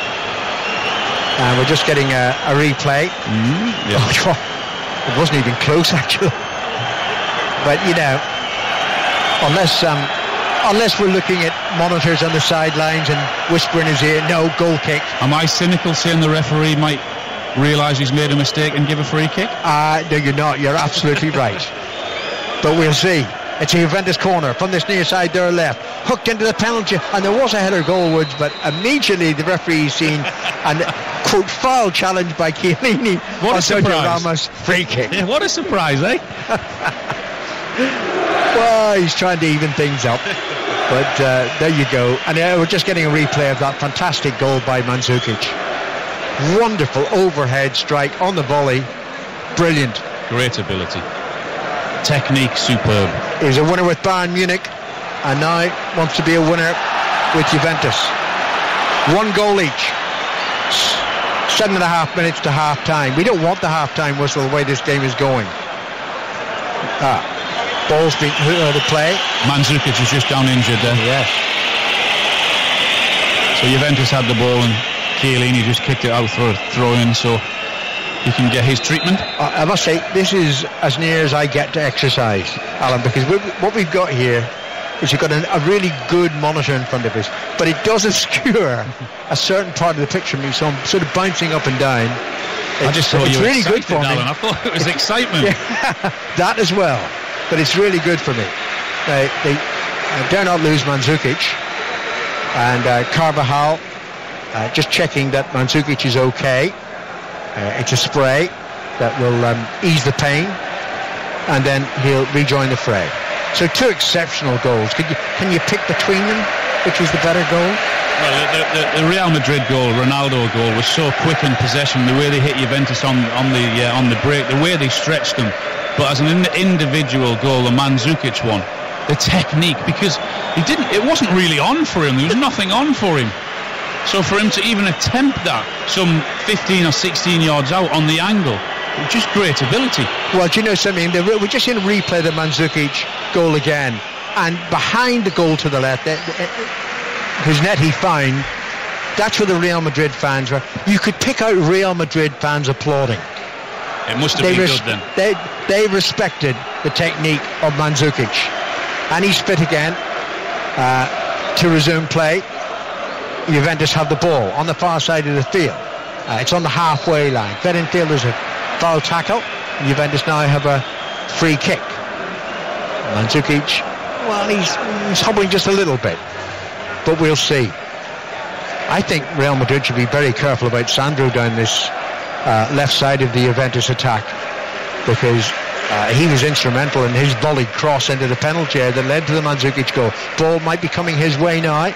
And we're just getting a, a replay.
Mm, yeah.
Oh, It wasn't even close, actually. But, you know, unless um, unless we're looking at monitors on the sidelines and whispering in his ear, no, goal kick.
Am I cynical saying the referee might realise he's made a mistake and give a free kick?
Uh, no, you're not. You're absolutely right. [laughs] But we'll see. It's a Juventus corner from this near side there left. Hooked into the penalty. And there was a header goalwards, but immediately the referee seen and, quote, foul challenge by Chiellini
What a
on
surprise.
Ramos. Free kick.
Yeah, what a surprise, eh? [laughs]
Well, he's trying to even things up. But uh, there you go. And uh, we're just getting a replay of that fantastic goal by Mandzukic. Wonderful overhead strike on the volley. Brilliant.
Great ability. Technique superb.
He was a winner with Bayern Munich and now wants to be a winner with Juventus. One goal each. Seven and a half minutes to half time. We don't want the half time whistle the way this game is going. Ah, ball's out of play.
Mandzukic is just down injured there.
Yes.
So Juventus had the ball and Chiellini just kicked it out for a throw in so he can get his treatment.
I I must say, this is as near as I get to exercise, Alan, because we, what we've got here is you've got an, a really good monitor in front of us, but it does [laughs] obscure a certain part of the picture of me, so I'm sort of bouncing up and down.
I just thought
it's
you were
really good
excited,
for me.
I thought it was [laughs] excitement. [laughs]
that as well, but it's really good for me. They, they dare not lose Mandzukic, and uh, Carvajal uh, just checking that Mandzukic is okay. Uh, it's a spray that will um, ease the pain, and then he'll rejoin the fray. So two exceptional goals. Can you, can you pick between them? Which was the better goal?
Well, the, the, the Real Madrid goal, Ronaldo goal, was so quick in possession. The way they hit Juventus on on the uh, on the break, the way they stretched them. But as an in- individual goal, the Mandzukic one, the technique, because he didn't. It wasn't really on for him. There was nothing on for him. So for him to even attempt that, some 15 or 16 yards out on the angle, just great ability.
Well, do you know something? We're just in replay the Mandzukic goal again, and behind the goal to the left, whose net he found, that's where the Real Madrid fans were. You could pick out Real Madrid fans applauding.
It must have
They,
been
res-
good then.
they, they respected the technique of Mandzukic. and he's fit again uh, to resume play. Juventus have the ball on the far side of the field. Uh, it's on the halfway line. Fed infield is a foul tackle. Juventus now have a free kick. Mandzukic, well, he's, he's hobbling just a little bit, but we'll see. I think Real Madrid should be very careful about Sandro down this uh, left side of the Juventus attack because uh, he was instrumental in his volleyed cross into the penalty area that led to the Mandzukic goal. Ball might be coming his way now.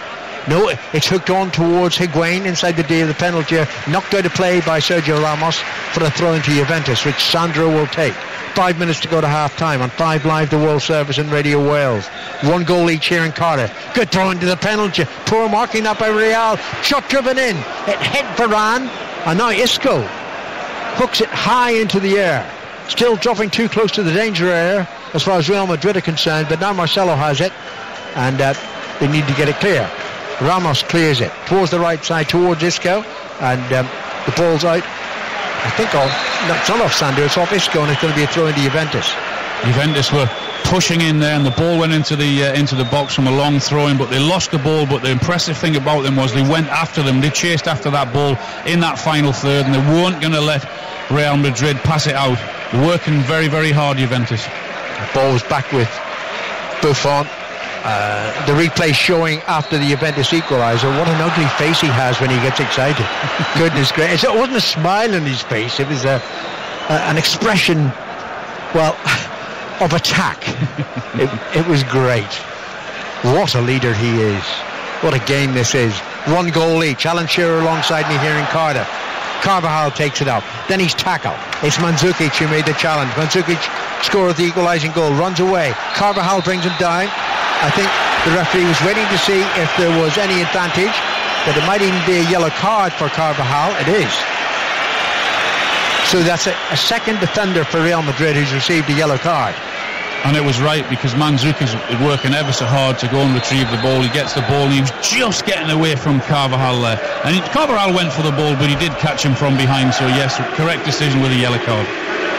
No, it's hooked on towards Higuain inside the D of the penalty. Knocked out of play by Sergio Ramos for a throw into Juventus, which Sandro will take. Five minutes to go to half time on Five Live, the World Service in Radio Wales. One goal each here in Cardiff. Good throw into the penalty. Poor marking up by Real. Shot driven in. It hit Varane. And now Isco hooks it high into the air. Still dropping too close to the danger area as far as Real Madrid are concerned. But now Marcelo has it. And uh, they need to get it clear. Ramos clears it towards the right side, towards Isco. And um, the ball's out. I think off, no, it's not off Sandro, it's off Isco, and it's going to be a throw into Juventus.
Juventus were pushing in there, and the ball went into the uh, into the box from a long throw-in, but they lost the ball. But the impressive thing about them was they went after them, they chased after that ball in that final third, and they weren't going to let Real Madrid pass it out. Working very, very hard, Juventus.
The ball was back with Buffon. Uh, the replay showing after the Juventus equaliser what an ugly face he has when he gets excited. [laughs] Goodness gracious. It wasn't a smile on his face, it was a, a an expression, well, [sighs] of attack. [laughs] it, it was great. What a leader he is. What a game this is. One goal each. Alan Shearer alongside me here in Cardiff. Carvajal takes it up. Then he's tackled. It's Mandzukic who made the challenge. Mandzukic scores the equalising goal, runs away. Carvajal brings him down. I think the referee was waiting to see if there was any advantage, that it might even be a yellow card for Carvajal. It is. So that's a, a second defender for Real Madrid who's received a yellow card.
And it was right because Mandzukic is working ever so hard to go and retrieve the ball. He gets the ball and he was just getting away from Carvajal there. And Carvajal went for the ball, but he did catch him from behind. So, yes, correct decision with a yellow card.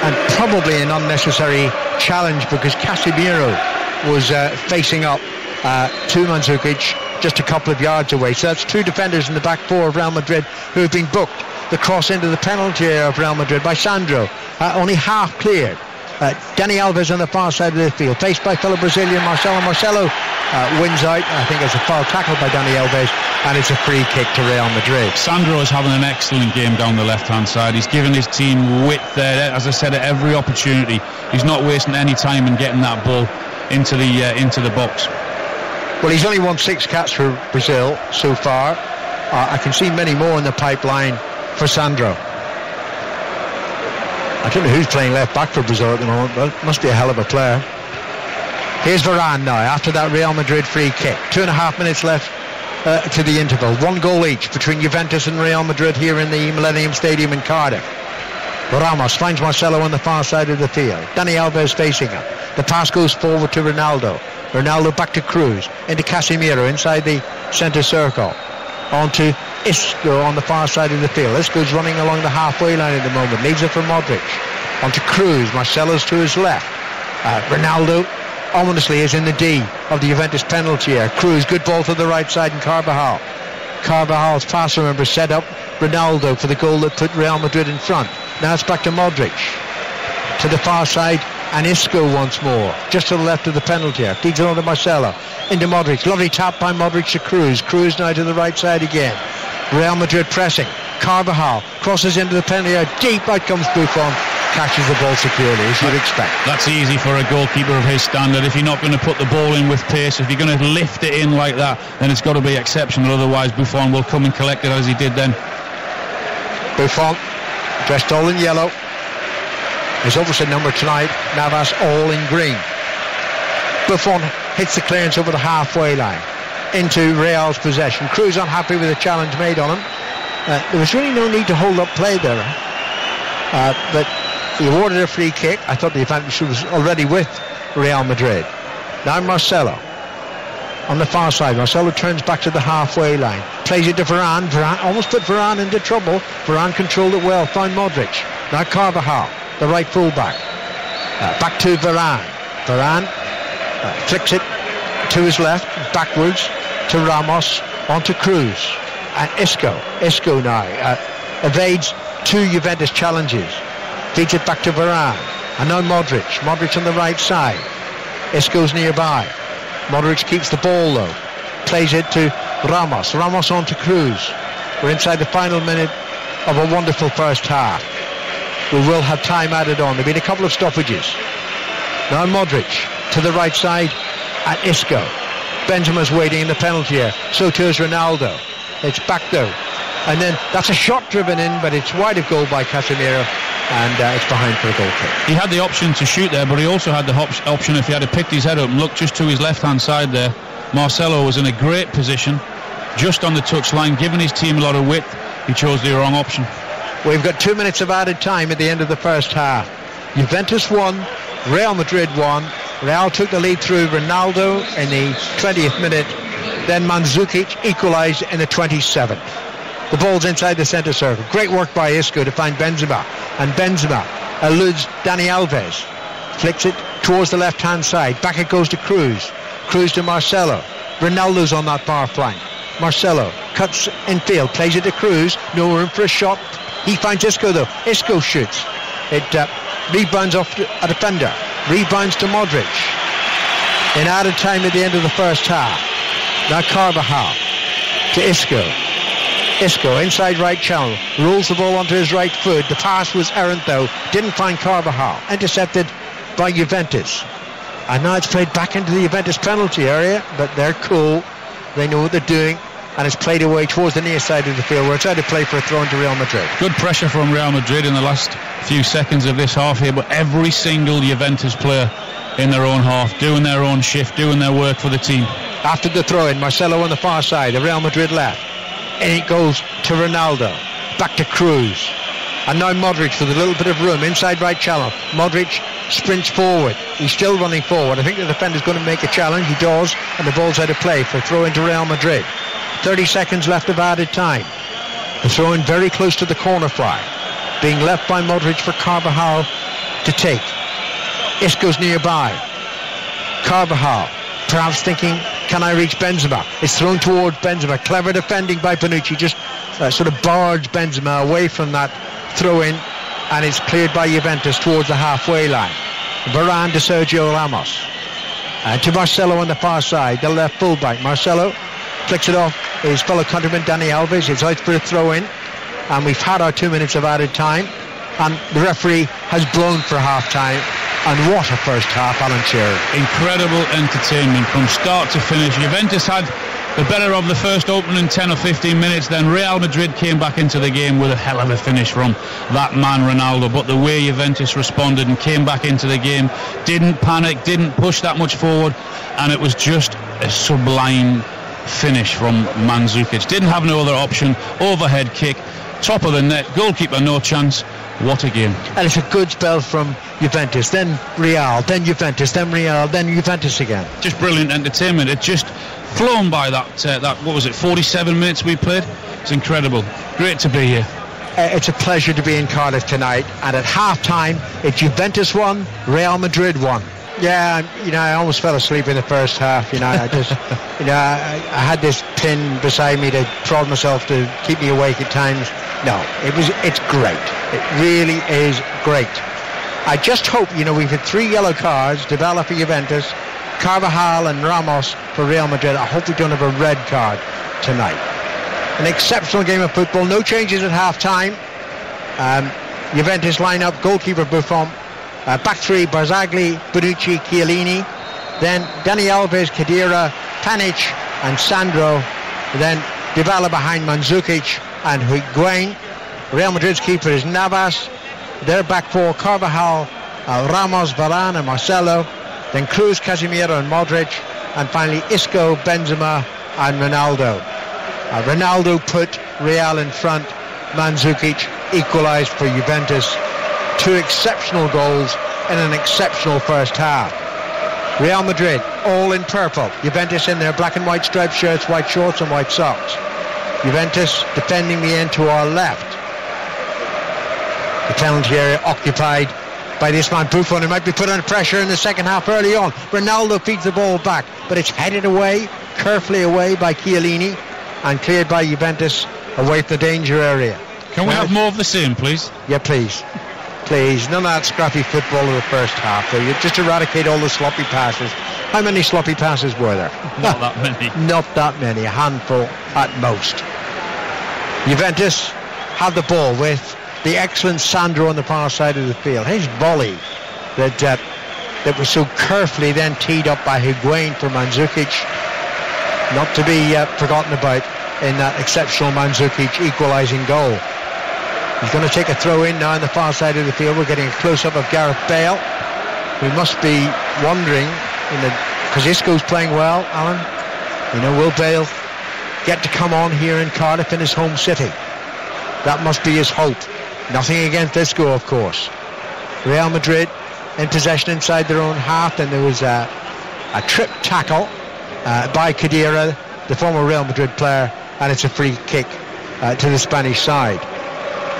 And probably an unnecessary challenge because Casemiro was uh, facing up uh, to Mandzukic just a couple of yards away. So that's two defenders in the back four of Real Madrid who have been booked. The cross into the penalty area of Real Madrid by Sandro, uh, only half cleared. Uh, Dani Alves on the far side of the field, faced by fellow Brazilian Marcelo. Marcelo uh, wins out. I think it's a foul tackle by Dani Alves, and it's a free kick to Real Madrid.
Sandro is having an excellent game down the left-hand side. He's given his team width there, as I said, at every opportunity. He's not wasting any time in getting that ball into the uh, into the box.
Well, he's only won six caps for Brazil so far. Uh, I can see many more in the pipeline for Sandro. I don't know who's playing left back for Brazil at the moment, but must be a hell of a player. Here's Varane now after that Real Madrid free kick. Two and a half minutes left uh, to the interval. One goal each between Juventus and Real Madrid here in the Millennium Stadium in Cardiff. Ramos finds Marcelo on the far side of the field. Dani Alves facing him. The pass goes forward to Ronaldo. Ronaldo back to Kroos, Into Casemiro inside the centre circle. On to Isco on the far side of the field. Isco's running along the halfway line at the moment. Leaves it for Modric. On to Kroos. Marcelo's to his left. Uh, Ronaldo ominously is in the D of the Juventus penalty area. Kroos, good ball to the right side and Carvajal. Carvajal's pass, remember, set up Ronaldo for the goal that put Real Madrid in front. Now it's back to Modric. To the far side, and Isco once more, just to the left of the penalty area. Feeds it on to Marcelo. Into Modric. Lovely tap by Modric to Kroos. Kroos now to the right side again. Real Madrid pressing. Carvajal crosses into the penalty area. Deep out comes Buffon. Catches the ball securely, as you'd expect.
That's easy for a goalkeeper of his standard. If you're not going to put the ball in with pace, if you're going to lift it in like that, then it's got to be exceptional. Otherwise, Buffon will come and collect it as he did then.
Buffon, dressed all in yellow. His obviously number tonight, Navas all in green. Buffon hits the clearance over the halfway line into Real's possession. Kroos unhappy with the challenge made on him. Uh, there was really no need to hold up play there. Uh, but he awarded a free kick. I thought the advantage was already with Real Madrid. Now Marcelo on the far side. Marcelo turns back to the halfway line. Plays it to Varane. Varane almost put Varane into trouble. Varane controlled it well. Found Modric. Now Carvajal, the right fullback. Uh, back to Varane. Varane uh, flicks it to his left, backwards to Ramos, onto Kroos. And Isco, Isco now uh, evades two Juventus challenges. Feeds it back to Varane. And now Modric. Modric on the right side. Isco's nearby. Modric keeps the ball though. Plays it to Ramos. Ramos on to Kroos. We're inside the final minute of a wonderful first half. We will have time added on. There have been a couple of stoppages. Now Modric to the right side at Isco. Benzema's waiting in the penalty area. So too is Ronaldo. It's back though. And then that's a shot driven in, but it's wide of goal by Casemiro and uh, it's behind for a goal kick.
He had the option to shoot there, but he also had the op- option if he had picked his head up and looked just to his left-hand side there. Marcelo was in a great position, just on the touchline, giving his team a lot of width. He chose the wrong option.
We've got two minutes of added time at the end of the first half. Juventus won, Real Madrid won. Real took the lead through Ronaldo in the 20th minute. Then Mandzukic equalised in the 27th. The ball's inside the centre circle. Great work by Isco to find Benzema. And Benzema eludes Dani Alves. Flicks it towards the left-hand side. Back it goes to Kroos. Kroos to Marcelo. Ronaldo's on that far flank. Marcelo cuts in field, plays it to Kroos. No room for a shot. He finds Isco though. Isco shoots. It uh, rebounds off a defender. Rebounds to Modric. In added time at the end of the first half. Now Carvajal to Isco. Isco inside right channel, rolls the ball onto his right foot. The pass was errant though, didn't find Carvajal. Intercepted by Juventus. And now it's played back into the Juventus penalty area, but they're cool. They know what they're doing. And it's played away towards the near side of the field where it's out to play for a throw into Real Madrid.
Good pressure from Real Madrid in the last few seconds of this half here, but every single Juventus player in their own half, doing their own shift, doing their work for the team.
After the throw in, Marcelo on the far side, the Real Madrid left and it goes to Ronaldo. Back to Kroos. And now Modric with a little bit of room inside right channel. Modric sprints forward. He's still running forward. I think the defender's going to make a challenge. He does, and the ball's out of play for a throw into Real Madrid. 30 seconds left of added time. The throw in very close to the corner flag. Being left by Modric for Carvajal to take. Isco's nearby. Carvajal perhaps thinking, can I reach Benzema? It's thrown towards Benzema. Clever defending by Bonucci, just uh, sort of barred Benzema away from that throw in, and it's cleared by Juventus towards the halfway line. Varane to Sergio Ramos. Uh, to Marcelo on the far side, the left fullback. Marcelo flicks it off his fellow countryman Dani Alves. It's out for a throw in, and we've had our two minutes of added time, and the referee has blown for half time. And what a first half, Alan Shearer.
Incredible entertainment from start to finish. Juventus had the better of the first opening 10 or 15 minutes. Then Real Madrid came back into the game with a hell of a finish from that man Ronaldo. But the way Juventus responded and came back into the game, didn't panic, didn't push that much forward, and it was just a sublime finish from Mandzukic. Didn't have no other option. Overhead kick, top of the net, goalkeeper no chance. What a game.
And it's a good spell from Juventus, then Real, then Juventus, then Real, then Juventus again.
Just brilliant entertainment. It just flown by that, uh, that what was it, 47 minutes we played? It's incredible. Great to be here.
Uh, it's a pleasure to be in Cardiff tonight. And at half time, it's Juventus won, Real Madrid won. Yeah, you know, I almost fell asleep in the first half. You know, I just, [laughs] you know, I, I, had this pin beside me to prod myself to keep me awake at times. No, it was, it's great. It really is great. I just hope, you know, we've had three yellow cards, Dybala for Juventus, Carvajal and Ramos for Real Madrid. I hope we don't have a red card tonight. An exceptional game of football. No changes at half time. Um, Juventus lineup, goalkeeper Buffon, uh, back three, Barzagli, Bonucci, Chiellini. Then Dani Alves, Khedira, Pjanic and Sandro. Then Dybala behind Mandzukic and Higuain. Real Madrid's keeper is Navas. Their back four, Carvajal, uh, Ramos, Varane and Marcelo. Then Kroos, Casemiro and Modric. And finally Isco, Benzema and Ronaldo. Uh, Ronaldo put Real in front. Mandzukic equalised for Juventus two exceptional goals in an exceptional first half. Real Madrid, all in purple. Juventus in their black and white striped shirts, white shorts and white socks. Juventus defending the end to our left. The penalty area occupied by this man Buffon. He might be put under pressure in the second half early on. Ronaldo feeds the ball back, but it's headed away, carefully away by Chiellini and cleared by Juventus away from the danger area.
Can we have more of the same, please?
Yeah, please. Please. None of that scrappy football in the first half. You just eradicate all the sloppy passes. How many sloppy passes were there? [laughs]
Not that many. [laughs]
Not that many. A handful at most. Juventus had the ball with the excellent Sandro on the far side of the field. His volley that uh, that was so carefully then teed up by Higuain for Mandzukic. Not to be uh, forgotten about in that exceptional Mandzukic equalising goal. He's going to take a throw in now on the far side of the field. We're getting a close-up of Gareth Bale. We must be wondering, because Isco's playing well, Alan. You know, will Bale get to come on here in Cardiff in his home city? That must be his hope. Nothing against Isco, of course. Real Madrid in possession inside their own half. Then there was a, a trip tackle uh, by Khedira, the former Real Madrid player, and it's a free kick uh, to the Spanish side.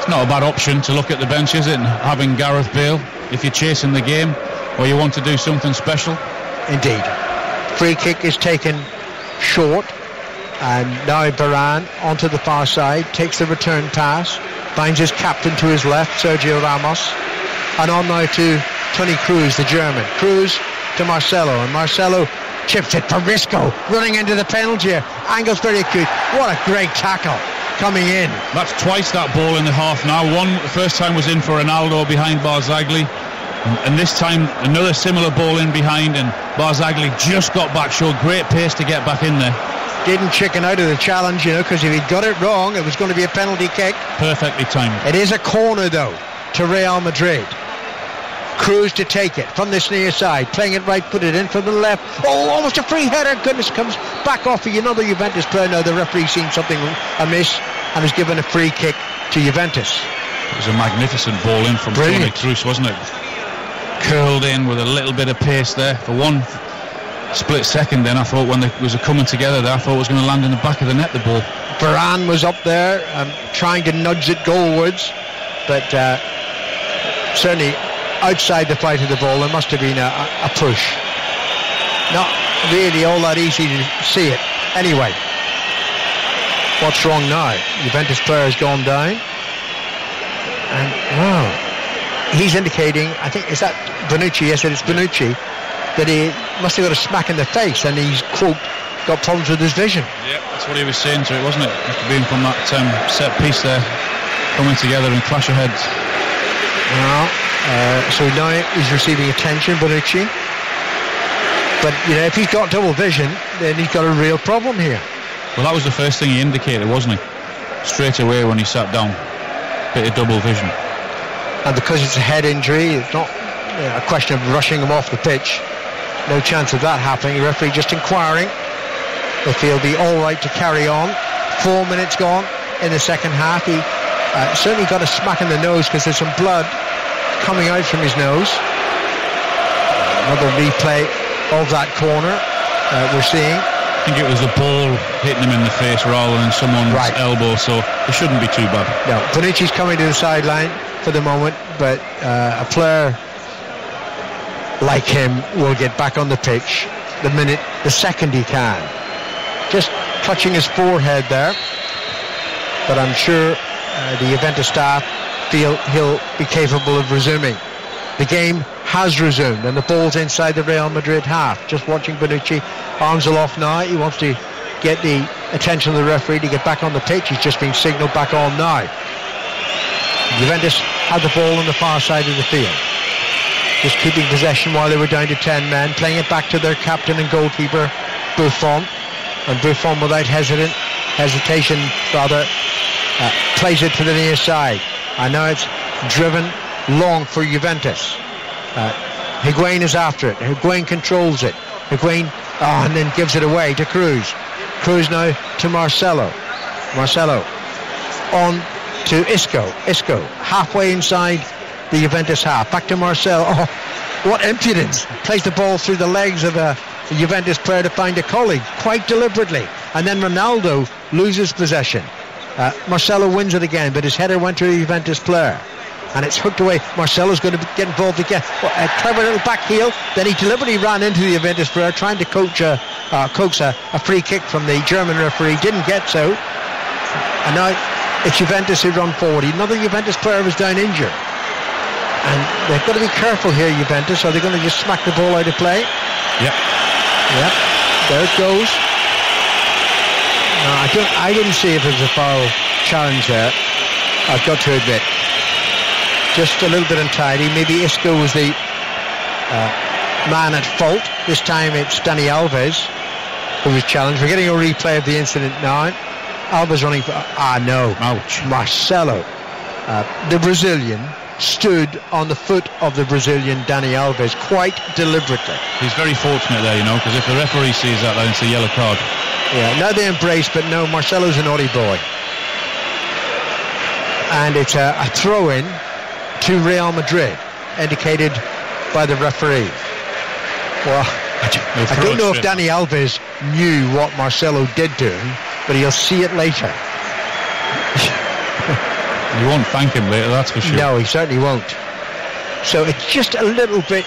It's not a bad option to look at the bench, is it? Having Gareth Bale, if you're chasing the game or you want to do something special.
Indeed. Free kick is taken short. And now Varane onto the far side, takes the return pass, finds his captain to his left, Sergio Ramos. And on now to Toni Kroos, the German. Kroos to Marcelo, and Marcelo chips it for Isco, running into the penalty. Angle's very good. What a great tackle coming in.
That's twice that ball in the half now. One, the first time was in for Ronaldo behind Barzagli. And, and this time, another similar ball in behind, and Barzagli just got back, showed great pace to get back in there.
Didn't chicken out of the challenge, you know, because if he'd got it wrong, it was going to be a penalty kick.
Perfectly timed.
It is a corner, though, to Real Madrid. Kroos to take it from this near side, playing it right, put it in from the left. Oh, almost a free header. Goodness, comes back off of another Juventus player. Now the referee seen something amiss and has given a free kick to Juventus.
It was a magnificent ball in from
Brilliant.
Toni Kroos, wasn't it? Curled in with a little bit of pace there. For one split second, then I thought when there was coming together there, I thought it was going to land in the back of the net, the ball.
Varane was up there um, trying to nudge it goalwards, but uh, certainly outside the flight of the ball, there must have been a, a push. Not really all that easy to see it. Anyway, what's wrong now? Juventus player has gone down. And, wow, he's indicating, I think, is that Bonucci? Yes, it is Bonucci, that he must have got a smack in the face and he's, quote, got problems with his vision.
Yeah, that's what he was saying to it, wasn't it? After being from that um, set piece there, coming together and clash of heads.
Well, uh, so now he's receiving attention, Bonucci. But, you know, if he's got double vision, then he's got a real problem here.
Well, that was the first thing he indicated, wasn't he? Straight away when he sat down. Bit of double vision.
And because it's a head injury, it's not you know, a question of rushing him off the pitch. No chance of that happening. The referee just inquiring if he'll be all right to carry on. Four minutes gone in the second half. He uh, certainly got a smack in the nose because there's some blood coming out from his nose. Another replay of that corner uh, we're seeing.
I think it was the ball hitting him in the face rather than someone's
Right.
elbow, so it shouldn't be too bad.
No, Bonucci's coming to the sideline for the moment, but uh, a player like him will get back on the pitch the minute, the second he can. Just touching his forehead there, but I'm sure uh, the Juventus staff feel he'll be capable of resuming. The game has resumed, and the ball's inside the Real Madrid half. Just watching Bonucci, arms aloft now. He wants to get the attention of the referee to get back on the pitch. He's just been signalled back on now. Juventus had the ball on the far side of the field. Just keeping possession while they were down to 10 men, playing it back to their captain and goalkeeper, Buffon. And Buffon, without hesitant, hesitation, rather, uh, plays it to the near side. And now it's driven long for Juventus. Uh, Higuain is after it. Higuain controls it. Higuain, oh, and then gives it away to Kroos. Kroos now to Marcelo. Marcelo on to Isco. Isco halfway inside the Juventus half. Back to Marcel. Oh, what impudence! Plays the ball through the legs of a Juventus player to find a colleague quite deliberately. And then Ronaldo loses possession. Uh, Marcelo wins it again, but his header went to a Juventus player. and it's hooked away. Marcelo's going to get involved again. A clever little back heel. Then he deliberately ran into the Juventus player, trying to coach a, uh, coax a, a free kick from the German referee. Didn't get so. And now it's Juventus who run forward. Another Juventus player was down injured. And they've got to be careful here, Juventus. Are they going to just smack the ball out of play?
Yep.
Yep. There it goes. No, I don't. I didn't see if there's a foul challenge there. I've got to admit, just a little bit untidy. Maybe Isco was the uh, man at fault. This time it's Dani Alves who was challenged. We're getting a replay of the incident now. Alves running for ah no,
ouch.
Marcelo, uh, the Brazilian stood on the foot of the Brazilian Dani Alves quite deliberately.
He's very fortunate there, you know, because if the referee sees that, then it's a yellow card.
Yeah, now they embrace, but no, Marcelo's a naughty boy. And it's a, a throw-in to Real Madrid, indicated by the referee. Well, I don't know if Dani Alves knew what Marcelo did to him, but he'll see it later. [laughs]
You won't thank him later, that's for sure.
No, he certainly won't. So it's just a little bit,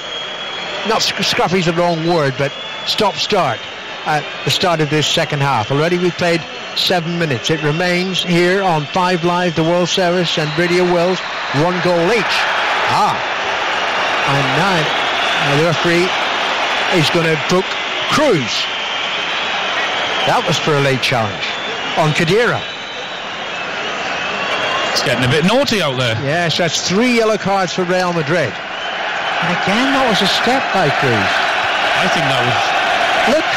not scruffy's the wrong word, but stop-start at the start of this second half. Already we've played seven minutes. It remains here on 5 Live, the World Service and Radio Wales, one goal each. Ah, and now the referee is going to book Kroos. That was for a late challenge on Khedira.
It's getting a bit naughty out there.
Yes, that's three yellow cards for Real Madrid. And again, that was a step by Kroos.
I think that was
Look,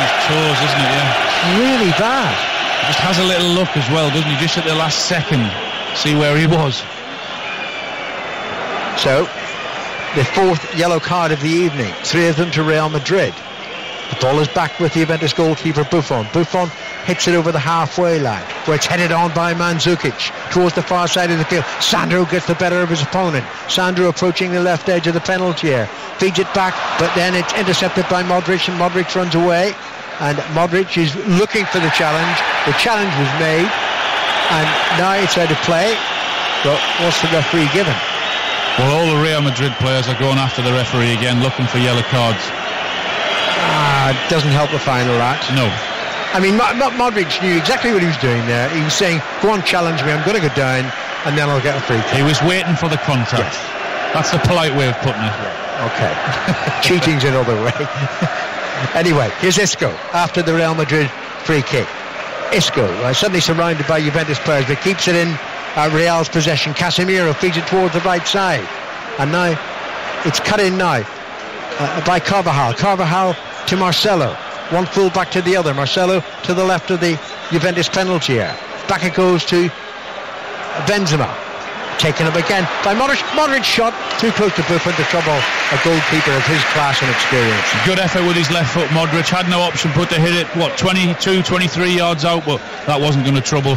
his toes, isn't it? Yeah.
really bad.
He just has a little look as well, doesn't he? Just at the last second, see where he was.
So, the fourth yellow card of the evening, three of them to Real Madrid. The ball is back with the Juventus goalkeeper Buffon. Buffon hits it over the halfway line, where it's headed on by Mandzukic towards the far side of the field. Sandro gets the better of his opponent. Sandro approaching the left edge of the penalty area, feeds it back, but then it's intercepted by Modric, and Modric runs away. And Modric is looking for the challenge. The challenge was made, and now it's out of play. But what's the referee given?
Well, all the Real Madrid players are going after the referee again, looking for yellow cards.
Ah, it doesn't help the final that.
No.
I mean, Mo- Mo- Modric knew exactly what he was doing there. He was saying, "Go on, challenge me. I'm going to go down, and then I'll get a free kick."
He was waiting for the contact.
Yes.
That's the polite way of putting it.
Okay. [laughs] Cheating's another way. [laughs] anyway, here's Isco after the Real Madrid free kick. Isco uh, suddenly surrounded by Juventus players, but keeps it in uh, Real's possession. Casemiro feeds it towards the right side, and now it's cut in now uh, by Carvajal. Carvajal to Marcelo. One full back to the other. Marcelo to the left of the Juventus penalty area. Back it goes to Benzema. Taken up again by Modric. Modric shot too close to Buffon to trouble a goalkeeper of his class and experience.
Good effort with his left foot. Modric had no option but to hit it, what, 22, 23 yards out, but that wasn't going to trouble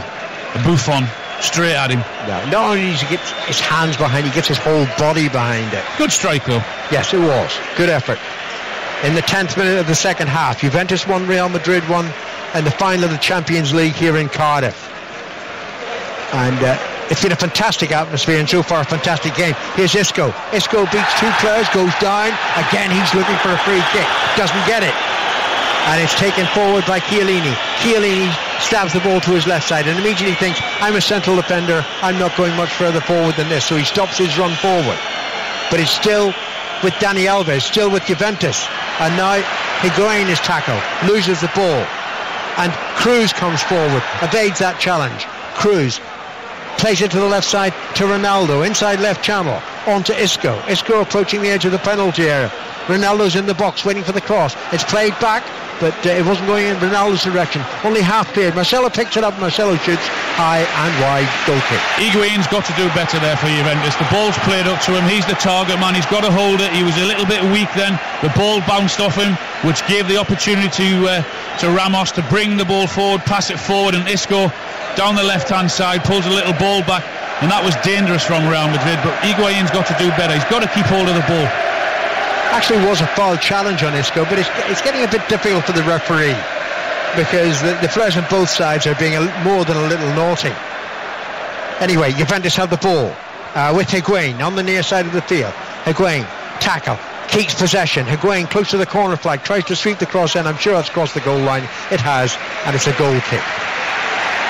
Buffon. Straight at him.
No, not only does he get his hands behind, he gets his whole body behind it.
Good strike, though.
Yes, it was. Good effort. In the 10th minute of the second half, Juventus won, Real Madrid won, and the final of the Champions League here in Cardiff. And uh, it's been a fantastic atmosphere and so far a fantastic game. Here's Isco. Isco beats two players, goes down. Again, he's looking for a free kick. Doesn't get it. And it's taken forward by Chiellini. Chiellini stabs the ball to his left side and immediately thinks, I'm a central defender. I'm not going much further forward than this. So he stops his run forward. But it's still with Dani Alves, still with Juventus. And now Higuain is tackled, loses the ball. And Kroos comes forward, evades that challenge. Kroos plays it to the left side to Ronaldo, inside left channel, on to Isco. Isco approaching the edge of the penalty area. Ronaldo's in the box waiting for the cross. It's played back, but uh, it wasn't going in Ronaldo's direction. Only half cleared. Marcelo picks it up. Marcelo shoots high and wide. Goal kick.
Higuain's got to do better there for Juventus. The ball's played up to him. He's the target man. He's got to hold it. He was a little bit weak then. The ball bounced off him, which gave the opportunity to uh, to Ramos to bring the ball forward, pass it forward, and Isco down the left-hand side pulls a little ball back, and that was dangerous from Real Madrid. But Higuain's got to do better. He's got to keep hold of the ball.
Actually, was a foul challenge on Isco, but it's, it's getting a bit difficult for the referee because the, the players on both sides are being a, more than a little naughty. Anyway, Juventus have the ball. uh, with Higuain on the near side of the field. Higuain, tackle, keeps possession. Higuain close to the corner flag, tries to sweep the cross in. I'm sure it's crossed the goal line. It has, and it's a goal kick.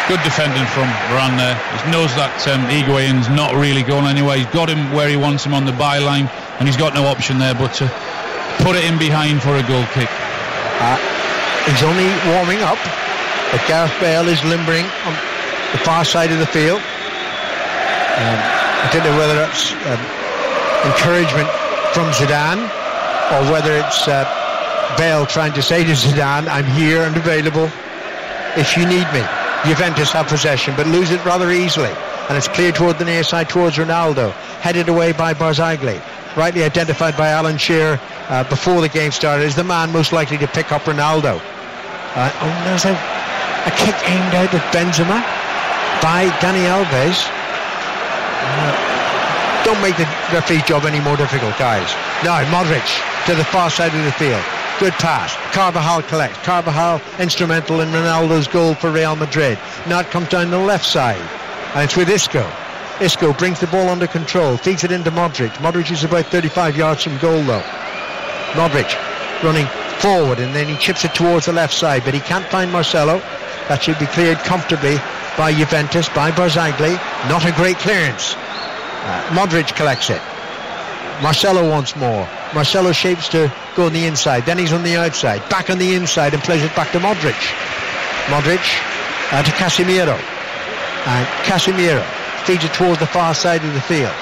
Good defending from Varane there. He knows that um, Higuain's not really going anywhere. He's got him where he wants him on the byline, and he's got no option there but to put it in behind for a goal kick.
Uh, he's only warming up, but Gareth Bale is limbering on the far side of the field. Um, I don't know whether it's um, encouragement from Zidane or whether it's uh, Bale trying to say to Zidane, I'm here and available if you need me. Juventus have possession but lose it rather easily. And it's cleared toward the near side towards Ronaldo headed away by Barzagli. Rightly identified by Alan Shearer uh, before the game started as the man most likely to pick up Ronaldo. Uh, oh, there's a, a kick aimed out at Benzema by Dani Alves. Uh, don't make the referee's job any more difficult guys. Now Modric to the far side of the field Good pass. Carvajal collects. Carvajal instrumental in Ronaldo's goal for Real Madrid. Now it comes down the left side. And it's with Isco. Isco brings the ball under control. Feeds it into Modric. Modric is about 35 yards from goal though. Modric running forward and then he chips it towards the left side. But he can't find Marcelo. That should be cleared comfortably by Juventus, by Barzagli. Not a great clearance. Uh, Modric collects it. Marcelo wants more. Marcelo shapes to go on the inside. Then he's on the outside. Back on the inside and plays it back to Modric. Modric uh, to Casemiro. And Casemiro feeds it towards the far side of the field.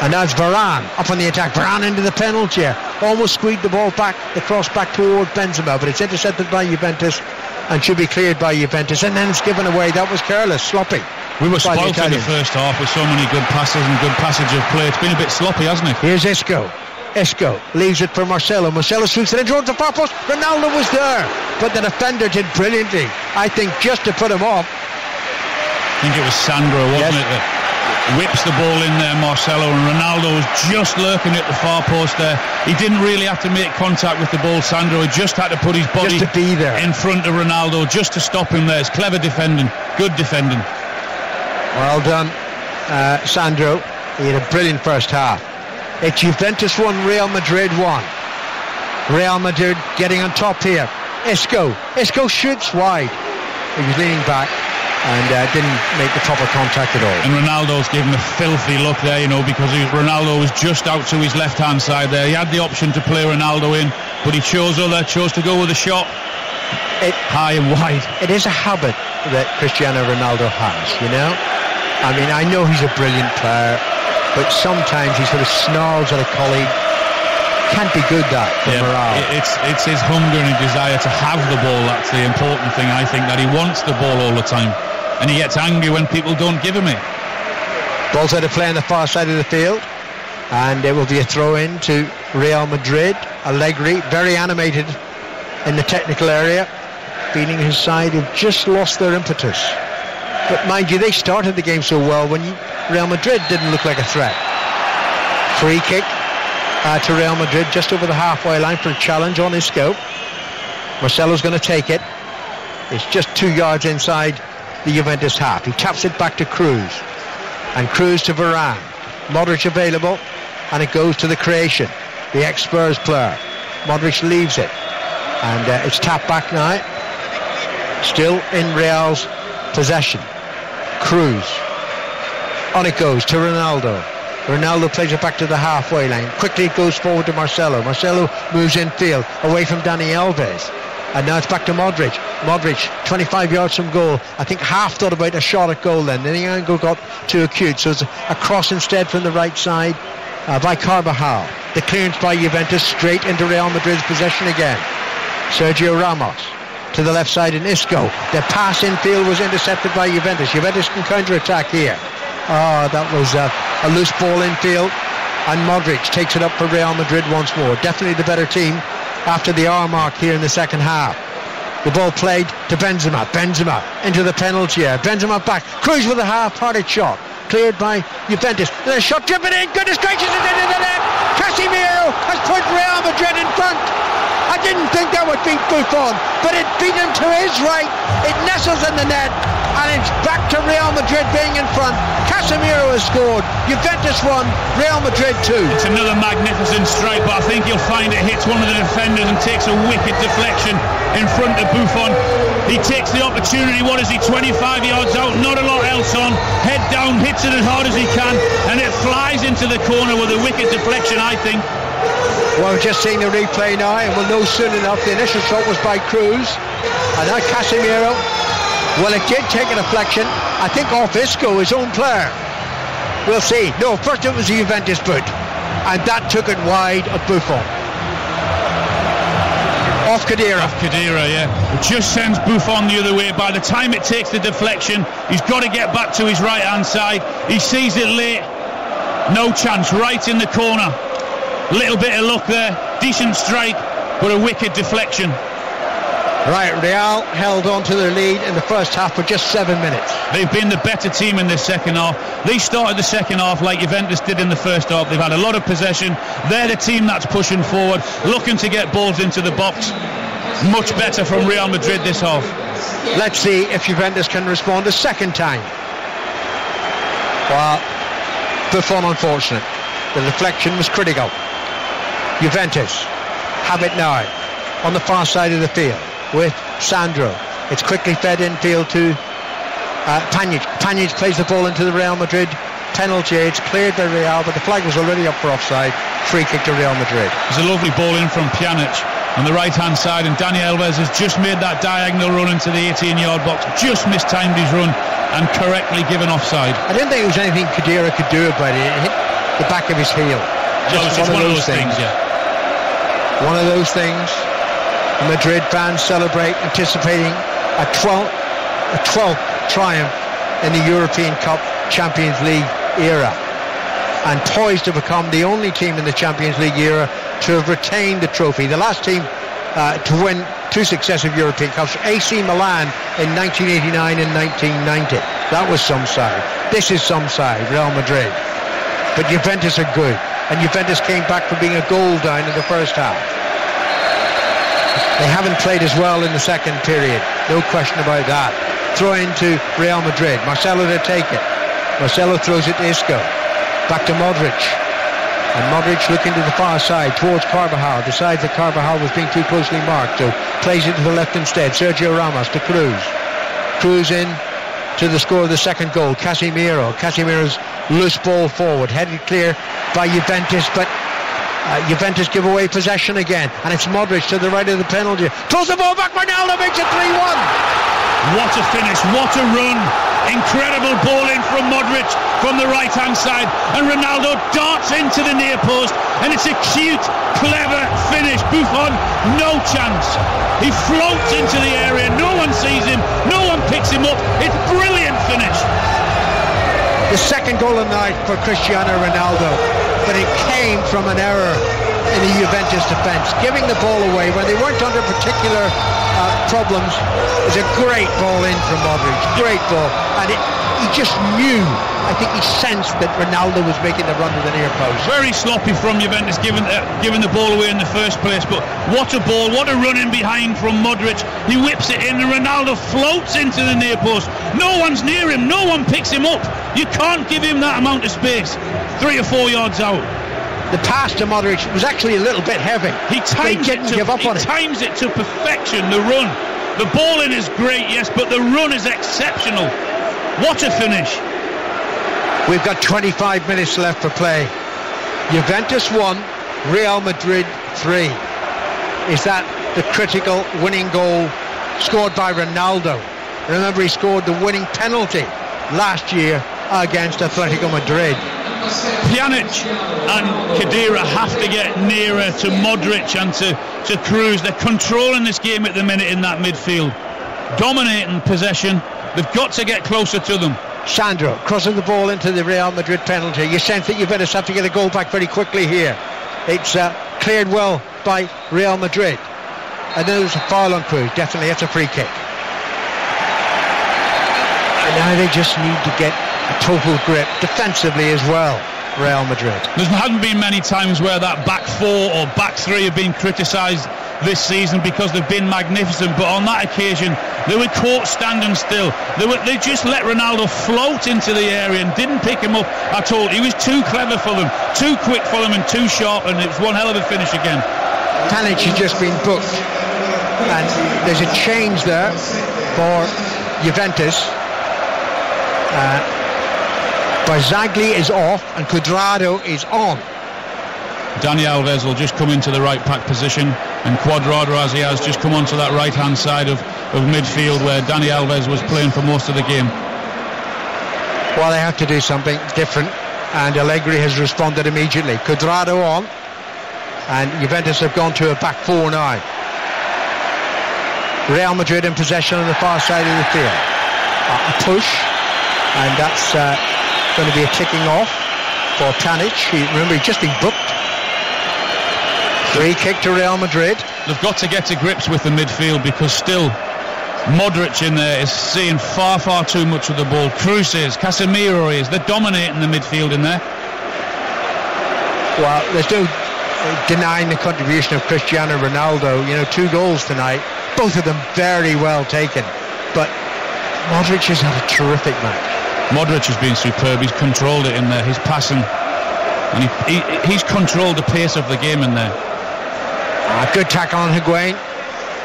And now it's Varane up on the attack. Varane into the penalty Almost squeezed the ball back, the cross back toward Benzema, but it's intercepted by Juventus and should be cleared by Juventus. And then it's given away. That was careless, sloppy.
We were spoilt in the first half with so many good passes and good passage of play. It's been a bit sloppy, hasn't it?
Here's Isco. Isco leaves it for Marcelo. Marcelo swings it in towards the far post. Ronaldo was there, but the defender did brilliantly. I think just to put him off.
I think it was Sandro, wasn't yes. it, that whips the ball in there, Marcelo, and Ronaldo was just lurking at the far post there. He didn't really have to make contact with the ball, Sandro. He just had to put his body
to be there.
in front of Ronaldo just to stop him there. It's clever defending, good defending.
Well done, uh, Sandro. He had a brilliant first half. It's Juventus 1, Real Madrid 1. Real Madrid getting on top here. Isco. Isco shoots wide. He was leaning back and uh, didn't make the proper contact at all.
And Ronaldo's given a filthy look there, you know, because he, Ronaldo was just out to his left-hand side there. He had the option to play Ronaldo in, but he chose other, chose to go with a shot it, high and wide.
It is a habit that Cristiano Ronaldo has, you know. I mean, I know he's a brilliant player, but sometimes he sort of snarls at a colleague can't be good that for yeah, morale.
It's it's his hunger and his desire to have the ball. That's the important thing. I think that he wants the ball all the time and he gets angry when people don't give him it.
Ball's out of play on the far side of the field and it will be a throw in to Real Madrid. Allegri, very animated in the technical area, feeling his side have just lost their impetus. But mind you, they started the game so well when Real Madrid didn't look like a threat. Free kick uh, to Real Madrid just over the halfway line for a challenge on his scope. Marcelo's going to take it. It's just two yards inside the Juventus half. He taps it back to Kroos. And Kroos to Varane. Modric available. And it goes to the Croatian. The ex-Spurs player. Modric leaves it. And uh, it's tapped back now. Still in Real's possession. Kroos. On it goes to Ronaldo. Ronaldo plays it back to the halfway line. Quickly it goes forward to Marcelo. Marcelo moves in field away from Dani Alves. And now it's back to Modric. Modric, 25 yards from goal. I think half thought about a shot at goal then. Then the angle got too acute. So it's a cross instead from the right side uh, by Carvajal. The clearance by Juventus straight into Real Madrid's possession again. Sergio Ramos to the left side in Isco. The pass in field was intercepted by Juventus. Juventus can counter-attack here. Oh, that was a, a loose ball in field. And Modric takes it up for Real Madrid once more. Definitely the better team after the hour mark here in the second half. The ball played to Benzema. Benzema into the penalty area. Benzema back. Kroos with a half-hearted shot. Cleared by Juventus. And a shot driven in. Goodness gracious, it's into the net. Casemiro has put Real Madrid in front. And didn't think that would beat Buffon, but it beat him to his right. It nestles in the net, and it's back to Real Madrid being in front. Casemiro has scored. Juventus won. Real Madrid two.
It's another magnificent strike, but I think you'll find it hits one of the defenders and takes a wicked deflection in front of Buffon. He takes the opportunity. What is he? 25 yards out. Not a lot else on. Head down, hits it as hard as he can, and it flies into the corner with a wicked deflection. I think.
Well, we're just seeing the replay now, and we'll know soon enough. The initial shot was by Kroos, and now Casemiro. Well, it did take a deflection. I think off Isco, his own player. We'll see. No, first it was the Juventus boot, and that took it wide of Buffon. Off Khedira.
Off Khedira, yeah. It just sends Buffon the other way. By the time it takes the deflection, he's got to get back to his right hand side. He sees it late. No chance, right in the corner. Little bit of luck there. Decent strike, but a wicked deflection.
Right, Real held on to their lead in the first half for just seven minutes.
They've been the better team in the second half. They started the second half like Juventus did in the first half. They've had a lot of possession. They're the team that's pushing forward, looking to get balls into the box. Much better from Real Madrid this half.
Let's see if Juventus can respond a second time. Well, Buffon unfortunate. The deflection was critical. Juventus have it now on the far side of the field with Sandro. It's quickly fed infield to uh. Pjanic plays the ball into the Real Madrid penalty. It's cleared by Real, but the flag was already up for offside. Free kick to Real Madrid.
There's a lovely ball in from Pjanic on the right hand side, and Dani Alves has just made that diagonal run into the 18 yard box, just mistimed his run and correctly given offside.
I didn't think it was anything Khedira could do about it. It hit the back of his heel.
Just, one, of those, things, things yeah.
One of those things. Madrid fans celebrate, anticipating a 12th, a 12th triumph in the European Cup Champions League era and poised to become the only team in the Champions League era to have retained the trophy. The last team uh, to win two successive European Cups, AC Milan in 1989 and 1990. That was some side. This is some side, Real Madrid. But Juventus are good, and Juventus came back from being a goal down in the first half. They haven't played as well in the second period, no question about that. Throw into Real Madrid. Marcelo to take it. Marcelo throws it to Isco. Back to Modric. And Modric looking to the far side towards Carvajal. Decides that Carvajal was being too closely marked, so plays it to the left instead. Sergio Ramos to Kroos. Kroos in to the score of the second goal. Casemiro. Casemiro's loose ball forward, headed clear by Juventus, but uh, Juventus give away possession again, and it's Modric to the right of the penalty. Throws the ball back, Ronaldo makes it 3-1.
What a finish, what a run. Incredible ball in from Modric from the right-hand side, and Ronaldo darts into the near post, and it's a cute, clever finish. Buffon, no chance. He floats into the area, no one sees him, no one picks him up. It's brilliant finish.
The second goal of the night for Cristiano Ronaldo but it came from an error in the Juventus defence, giving the ball away when they weren't under particular uh, problems. Was a great ball in from Modric, great ball, and it, he just knew. I think he sensed that Ronaldo was making the run to the near post.
Very sloppy from Juventus, giving uh, giving the ball away in the first place. But what a ball! What a run in behind from Modric. He whips it in, and Ronaldo floats into the near post. No one's near him. No one picks him up. You can't give him that amount of space three or four yards out.
The pass to Modric was actually a little bit heavy.
He times, it to,
give up on
times it. it to perfection, the run. The ball in is great, yes, but the run is exceptional. What a finish.
We've got 25 minutes left for play. Juventus 1, Real Madrid 3. Is that the critical winning goal scored by Ronaldo? Remember, he scored the winning penalty last year against Atletico Madrid.
Pjanic and Khedira have to get nearer to Modric and to, to Kroos. They're controlling this game at the minute in that midfield, dominating possession. They've got to get closer to them.
Sandro crossing the ball into the Real Madrid penalty. You sense that Juventus have to get a goal back very quickly here. It's uh, cleared well by Real Madrid. And then there's a foul on Kroos. Definitely, that's a free kick. And now they just need to get a total grip defensively as well. Real Madrid.
There hasn't been many times where that back four or back three have been criticised this season because they've been magnificent. But on that occasion, they were caught standing still. They were they just let Ronaldo float into the area and didn't pick him up at all. He was too clever for them, too quick for them, and too sharp. And it was one hell of a finish again.
Pjanic has just been booked, and there's a change there for Juventus. Uh, Barzagli is off and Cuadrado is on.
Dani Alves will just come into the right back position and Cuadrado as he has just come onto that right hand side of, of midfield where Dani Alves was playing for most of the game.
Well, they have to do something different and Allegri has responded immediately. Cuadrado on and Juventus have gone to a back four now. Real Madrid in possession on the far side of the field. Uh, a push and that's uh, going to be a ticking off for Pjanic. He, remember, he's just been booked. Free kick to Real Madrid.
They've got to get to grips with the midfield because still Modric in there is seeing far, far too much of the ball. Kroos is, Casemiro is. They're dominating the midfield in there.
Well, there's no uh, denying the contribution of Cristiano Ronaldo. You know, two goals tonight, both of them very well taken. But Modric has had a terrific match.
Modric has been superb. He's controlled it in there. He's passing, and he, he he's controlled the pace of the game in there.
Uh, good tackle on Higuain,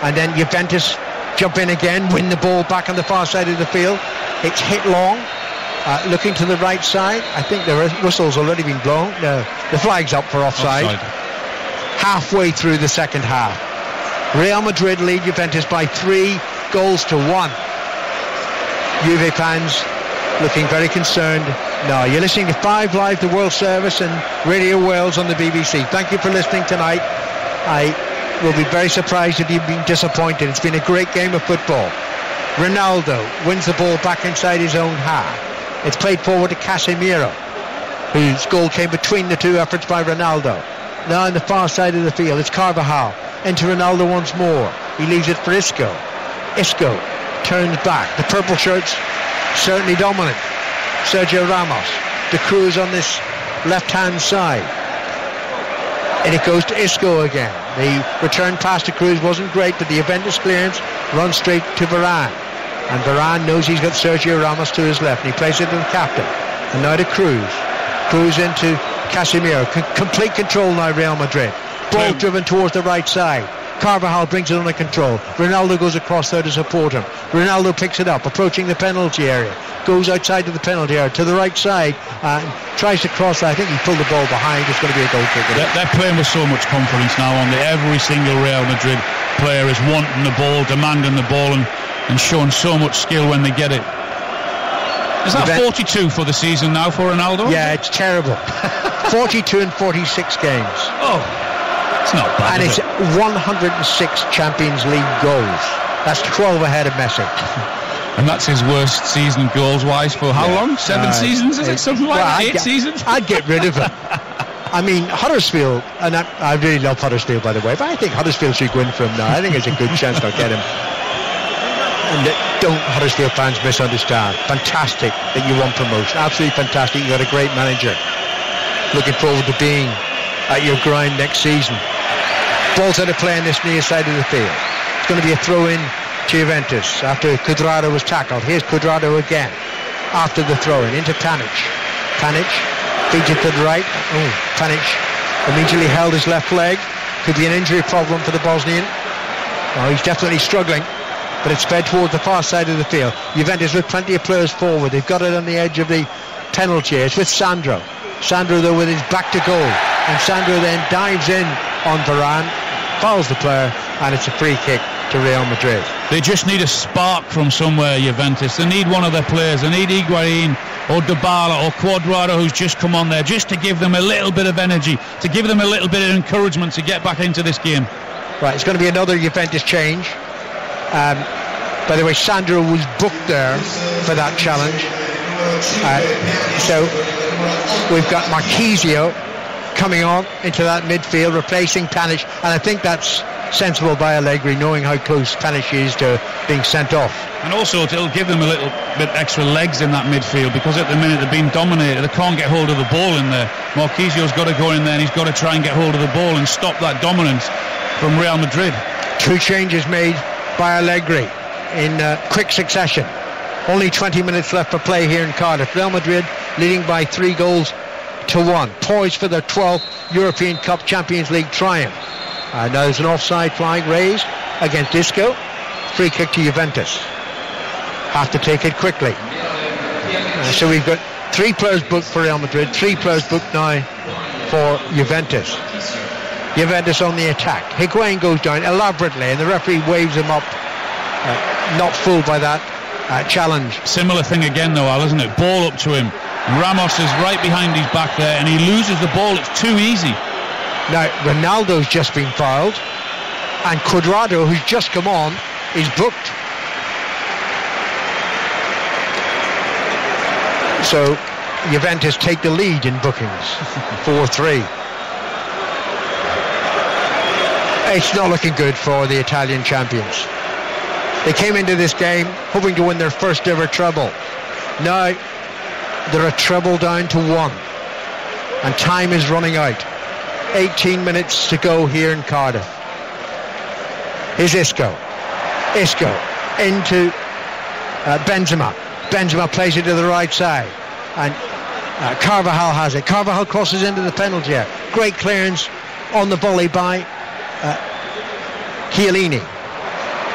and then Juventus jump in again, win the ball back on the far side of the field. It's hit long. Uh, looking to the right side, I think the whistle's already been blown. No, the flag's up for offside. offside. Halfway through the second half, Real Madrid lead Juventus by three goals to one. Juve fans looking very concerned. No, you're listening to Five Live, the World Service, and Radio Wales on the BBC. Thank you for listening tonight. I will be very surprised if you've been disappointed. It's been a great game of football. Ronaldo wins the ball back inside his own half. It's played forward to Casemiro, whose goal came between the two efforts by Ronaldo. Now on the far side of the field, it's Carvajal. Into Ronaldo once more. He leaves it for Isco. Isco turns back. The purple shirts certainly dominant. Sergio Ramos, De Kroos on this left-hand side. And it goes to Isco again. The return pass to Kroos wasn't great, but the Juventus clearance runs straight to Varane. And Varane knows he's got Sergio Ramos to his left, and he plays it to the captain. And now to Kroos. Kroos into Casemiro. C- complete control now, Real Madrid. Ball driven towards the right side. Carvajal brings it under control. Ronaldo goes across there to support him. Ronaldo picks it up, approaching the penalty area. Goes outside of the penalty area to the right side and tries to cross. I think he pulled the ball behind. It's going to be a goal kick.
They're, they're playing with so much confidence now on the every single Real Madrid player is wanting the ball, demanding the ball, and, and showing so much skill when they get it. Is that 42 for the season now for Ronaldo?
Yeah, it's terrible. [laughs] 42 and 46 games.
Oh, it's not bad.
And it's
it?
106 Champions League goals. That's 12 ahead of Messi. [laughs]
And that's his worst season goals wise for how yeah. long? Seven uh, seasons? Is it something like well, that? Eight
get,
seasons? [laughs]
I'd get rid of him. I mean, Huddersfield, and I, I, really love Huddersfield, by the way, but I think Huddersfield should win from now. I think there's a good chance they'll get him. And don't Huddersfield fans misunderstand. Fantastic that you won promotion. Absolutely fantastic. You've got a great manager. Looking forward to being at your grind next season. Ball's out of play on this near side of the field. It's going to be a throw in to Juventus after Cuadrado was tackled. Here's Cuadrado again after the throw in into. Pjanic feeds it to the right. Oh, Pjanic immediately held his left leg. Could be an injury problem for the Bosnian. Oh, he's definitely struggling, but it's fed towards the far side of the field. Juventus with plenty of players forward. They've got it on the edge of the penalty. It's with Sandro. Sandro though with his back to goal. And Sandro then dives in on Varane fouls the player, and it's a free kick to Real Madrid.
They just need a spark from somewhere, Juventus. They need one of their players. They need Higuain or Dybala or Cuadrado who's just come on there just to give them a little bit of energy, to give them a little bit of encouragement to get back into this game.
Right, it's going to be another Juventus change. Um, by the way, Sandro was booked there for that challenge. Uh, so we've got Marchisio coming on into that midfield, replacing Pjanic, and I think that's sensible by Allegri, knowing how close Pjanic is to being sent off.
And also, it'll give them a little bit extra legs in that midfield because at the minute they're being dominated. They can't get hold of the ball in there. Marchisio's got to go in there and he's got to try and get hold of the ball and stop that dominance from Real Madrid.
Two changes made by Allegri in uh, quick succession. Only 20 minutes left for play here in Cardiff. Real Madrid leading by three goals to one, poised for the 12th European Cup Champions League triumph. Now there's an offside flag raised against Isco. Free kick to Juventus. Have to take it quickly. Uh, so we've got three players booked for Real Madrid, three players booked now for Juventus. Juventus on the attack. Higuain goes down elaborately and the referee waves him up. Uh, not fooled by that uh, challenge.
Similar thing again though, Al, isn't it? Ball up to him. Ramos is right behind his back there and he loses the ball. It's too easy.
Now, Ronaldo's just been fouled and Cuadrado, who's just come on, is booked. So Juventus take the lead in bookings, [laughs] 4-3. It's not looking good for the Italian champions. They came into this game hoping to win their first ever treble. Now they're a treble down to one. And time is running out. 18 minutes to go here in Cardiff. Here's Isco. Isco into uh, Benzema. Benzema plays it to the right side. And uh, Carvajal has it. Carvajal crosses into the penalty area. Great clearance on the volley by uh, Chiellini.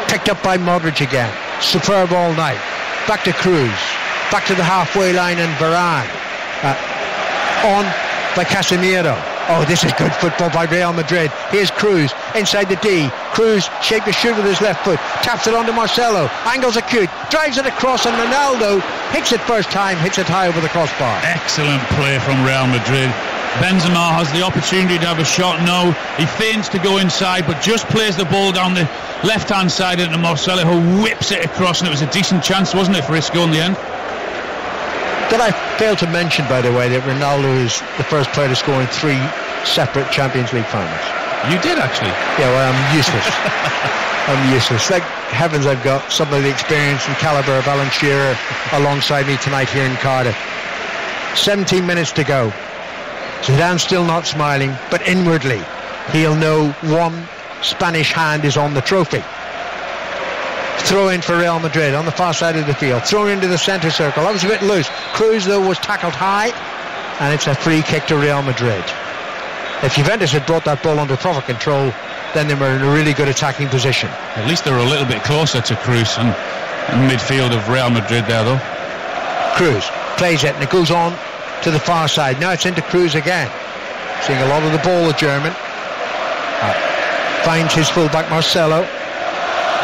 Picked up by Modric again. Superb all night. Back to Kroos. Back to the halfway line and Varane. Uh, on by Casemiro. Oh, this is good football by Real Madrid. Here's Kroos inside the D. Kroos shaped a shoot with his left foot. Taps it onto Marcelo. Angles acute. Drives it across and Ronaldo hits it first time. Hits it high over the crossbar.
Excellent play from Real Madrid. Benzema has the opportunity to have a shot. No, he feigns to go inside, but just plays the ball down the left-hand side into Marcelo, who whips it across, and it was a decent chance, wasn't it, for Isco in the end?
Did I fail to mention, by the way, that Ronaldo is the first player to score in three separate Champions League finals?
You did, actually.
Yeah, well, I'm useless. [laughs] I'm useless. Thank heavens I've got some of the experience and caliber of Alan Shearer alongside me tonight here in Cardiff. 17 minutes to go. Zidane's still not smiling, but inwardly he'll know one Spanish hand is on the trophy. Throw in for Real Madrid on the far side of the field. Thrown into the centre circle. That was a bit loose. Kroos, though, was tackled high, and it's a free kick to Real Madrid. If Juventus had brought that ball under proper control, then they were in a really good attacking position.
At least they were a little bit closer to Kroos and, and midfield of Real Madrid there, though.
Kroos plays it, and it goes on to the far side. Now it's into Kroos again. Seeing a lot of the ball, the German. Uh, finds his fullback Marcelo.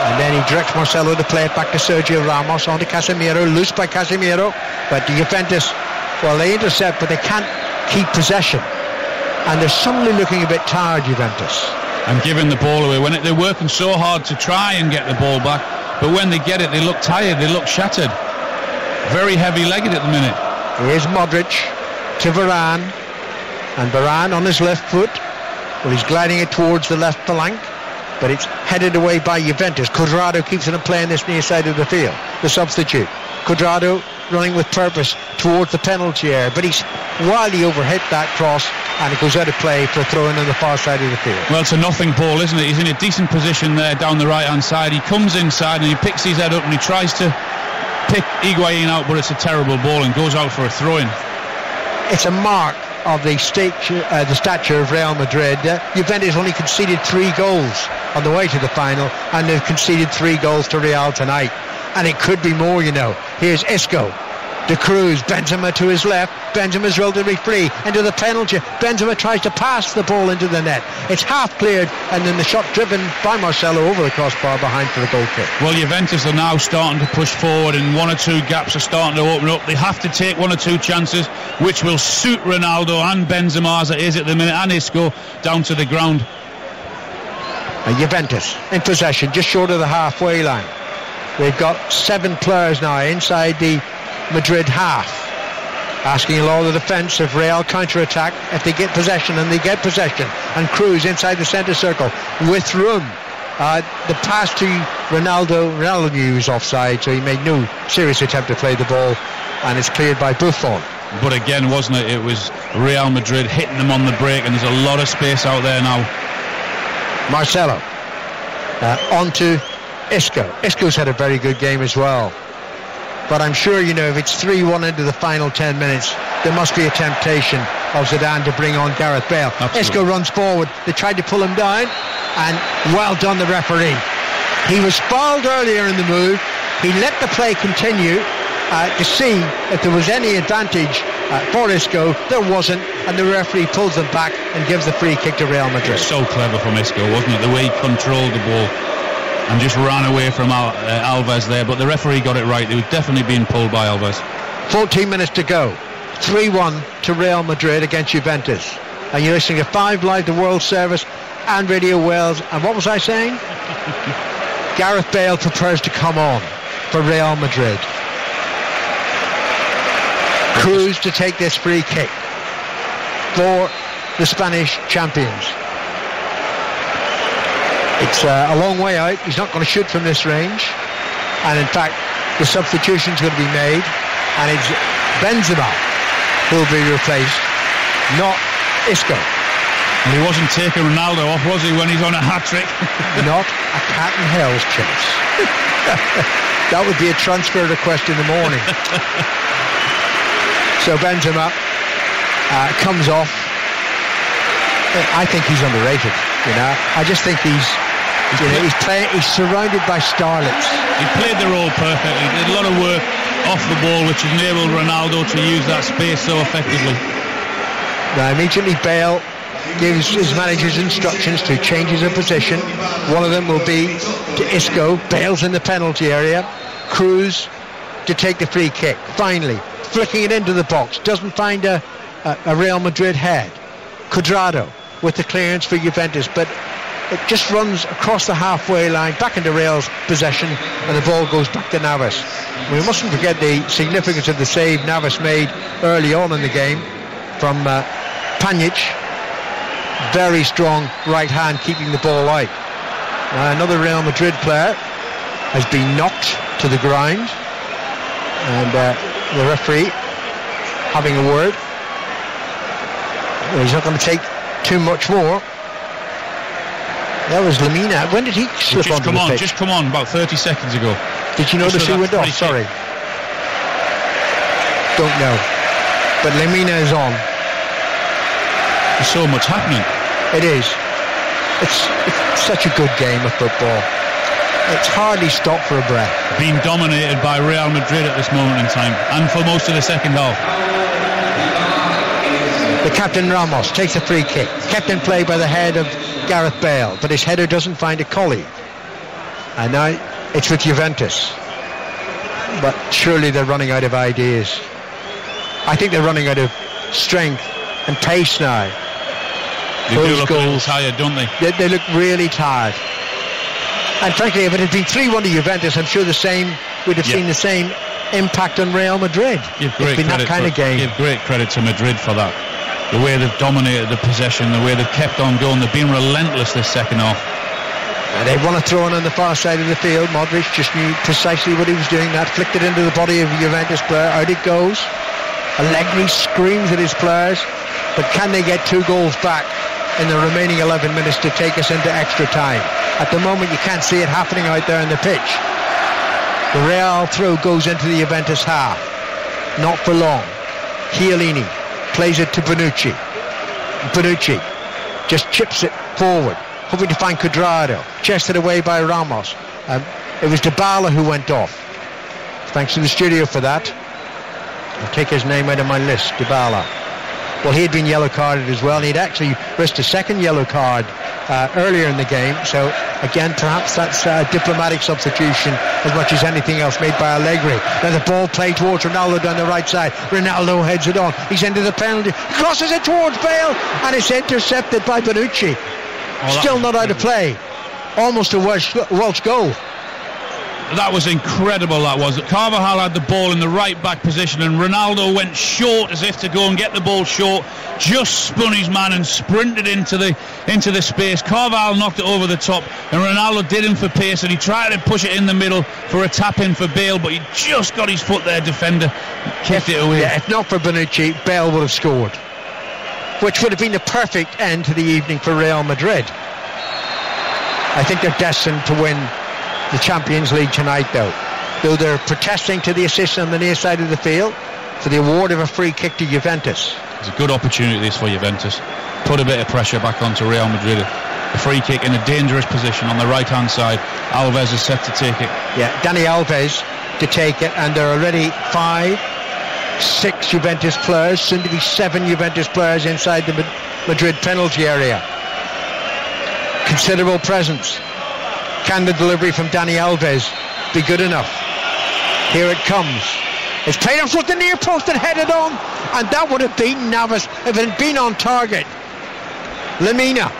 And then he directs Marcelo to play it back to Sergio Ramos on onto Casemiro, loose by Casemiro. But the Juventus, well, they intercept, but they can't keep possession. And they're suddenly looking a bit tired, Juventus.
And giving the ball away. When it, they're working so hard to try and get the ball back, but when they get it, they look tired, they look shattered. Very heavy-legged at the minute.
Here's Modric to Varane. And Varane on his left foot. Well, he's gliding it towards the left flank. But it's headed away by Juventus. Cuadrado keeps on playing this near side of the field. The substitute. Cuadrado running with purpose towards the penalty area. But he's wildly overhit that cross and it goes out of play for a throw in on the far side of the field.
Well, it's a nothing ball, isn't it? He's in a decent position there down the right hand side. He comes inside and he picks his head up and he tries to pick Higuain out, but it's a terrible ball and goes out for a throw in.
It's a mark of the stature, uh, the stature of Real Madrid. Uh, Juventus only conceded three goals on the way to the final, and they've conceded three goals to Real tonight. And it could be more, you know. Here's Isco. De Kroos, Benzema to his left. Benzema's relatively free into the penalty. Benzema tries to pass the ball into the net. It's half cleared, and then the shot driven by Marcelo over the crossbar behind for the goal kick.
Well, Juventus are now starting to push forward, and one or two gaps are starting to open up. They have to take one or two chances, which will suit Ronaldo and Benzema as it is at the minute, and Isco down to the ground.
And Juventus in possession, just short of the halfway line. They've got seven players now inside the Madrid half. Asking a lot of the defence of Real counter-attack if they get possession, and they get possession. And Kroos inside the centre circle with room. Uh, the pass to Ronaldo, Ronaldo knew he was offside, so he made no serious attempt to play the ball, and it's cleared by Buffon.
But again, wasn't it? It was Real Madrid hitting them on the break, and there's a lot of space out there now.
Marcelo. Uh, on to Isco. Isco's had a very good game as well. But I'm sure, you know, if it's 3-1 into the final 10 minutes, there must be a temptation of Zidane to bring on Gareth Bale.
Absolutely.
Isco runs forward. They tried to pull him down, and well done, the referee. He was fouled earlier in the move. He let the play continue uh, to see if there was any advantage uh, for Isco. There wasn't, and the referee pulls them back and gives the free kick to Real Madrid.
So clever from Isco, wasn't it? The way he controlled the ball and just ran away from Al- uh, Alves there. But the referee got it right. He was definitely being pulled by Alves.
14 minutes to go. 3-1 to Real Madrid against Juventus. And you're listening to 5 Live, the World Service, and Radio Wales. And what was I saying? [laughs] Gareth Bale prepares to come on for Real Madrid. Kroos to take this free kick for the Spanish champions. It's uh, a long way out. He's not going to shoot from this range. And in fact, the substitution's going to be made. And it's Benzema who will be replaced, not Isco.
And he wasn't taking Ronaldo off, was he, when he's on a hat-trick? [laughs]
not a cat and hell's chase. [laughs] that would be a transfer request in the morning. [laughs] so Benzema uh, comes off. I think he's underrated. You know, I just think he's, you know, he's playing. He's surrounded by starlets.
he played the role perfectly. Did a lot of work off the ball, which enabled Ronaldo to use that space so effectively.
Now immediately Bale gives his manager's instructions to change his position. One of them will be to Isco. Bale's in the penalty area. Kroos to take the free kick. Finally, flicking it into the box. Doesn't find a, a, a Real Madrid head. Cuadrado with the clearance for Juventus, but it just runs across the halfway line, back into Real's possession, and the ball goes back to Navas. We mustn't forget the significance of the save Navas made early on in the game from uh, Pjanic. Very strong right hand keeping the ball out. Uh, another Real Madrid player has been knocked to the ground, and uh, the referee having a word. He's not going to take too much more. That was Lemina. When did he slip
just
onto
come
the
on,
pitch?
just come on, about 30 seconds ago.
Did you notice
just for
who
that
went off? Sorry. Don't know. But Lemina is on.
There's so much happening.
It is. It's, it's such a good game of football. It's hardly stopped for a breath.
Being dominated by Real Madrid at this moment in time, and for most of the second half.
The captain Ramos takes a free kick. Kept in play by the head of Gareth Bale, but his header doesn't find a colleague. And now it's with Juventus. But surely they're running out of ideas. I think they're running out of strength and pace now.
They do
Those
look a little
goals.
tired, don't they?
They, they look really tired. And frankly, if it had been 3-1 to Juventus, I'm sure the same would have seen the same impact on Real Madrid.
Give
It's
great
been that
credit
kind
for,
of game.
Give great credit to Madrid for that. The way they've dominated the possession, the way they've kept on going, they've been relentless this second half.
And they want to throw in on the far side of the field. Modric just knew precisely what he was doing. That flicked it into the body of Juventus player. Out it goes. Allegri screams at his players. But can they get two goals back in the remaining 11 minutes to take us into extra time? At the moment, you can't see it happening out there on the pitch. The Real throw goes into the Juventus half. Not for long. Chiellini plays it to Bonucci. Bonucci just chips it forward, hoping to find Cuadrado. Chested away by Ramos. Um, it was Dybala who went off. Thanks to the studio for that. I'll take his name out of my list, Dybala. Well, he had been yellow carded as well, and he'd actually risked a second yellow card uh, earlier in the game. So, again, perhaps that's a diplomatic substitution as much as anything else made by Allegri. Now the ball played towards Ronaldo down the right side. Ronaldo heads it on. He's into the penalty. Crosses it towards Bale, and it's intercepted by Bonucci.
Oh,
Still not out of play. Almost a Welsh, Welsh goal.
That was incredible, that was. Carvajal had the ball in the right back position and Ronaldo went short as if to go and get the ball short, just spun his man and sprinted into the into the space. Carvajal knocked it over the top and Ronaldo did him for pace and he tried to push it in the middle for a tap in for Bale, but he just got his foot there, defender, kicked it away.
Yeah, if not for Bonucci, Bale would have scored, which would have been the perfect end to the evening for Real Madrid. I think they're destined to win the Champions League tonight, though. Though they're protesting to the assistant on the near side of the field for the award of a free kick to Juventus.
It's a good opportunity this for Juventus. Put a bit of pressure back onto Real Madrid. A free kick in a dangerous position on the right hand side. Alves is set to take it.
Yeah, Dani Alves to take it, and there are already five, six Juventus players, soon to be seven Juventus players inside the Madrid penalty area. Considerable presence. Can the delivery from Dani Alves be good enough? Here it comes. It's played in front of the near post and headed on, and that would have beaten Navas if it had been on target. Lemina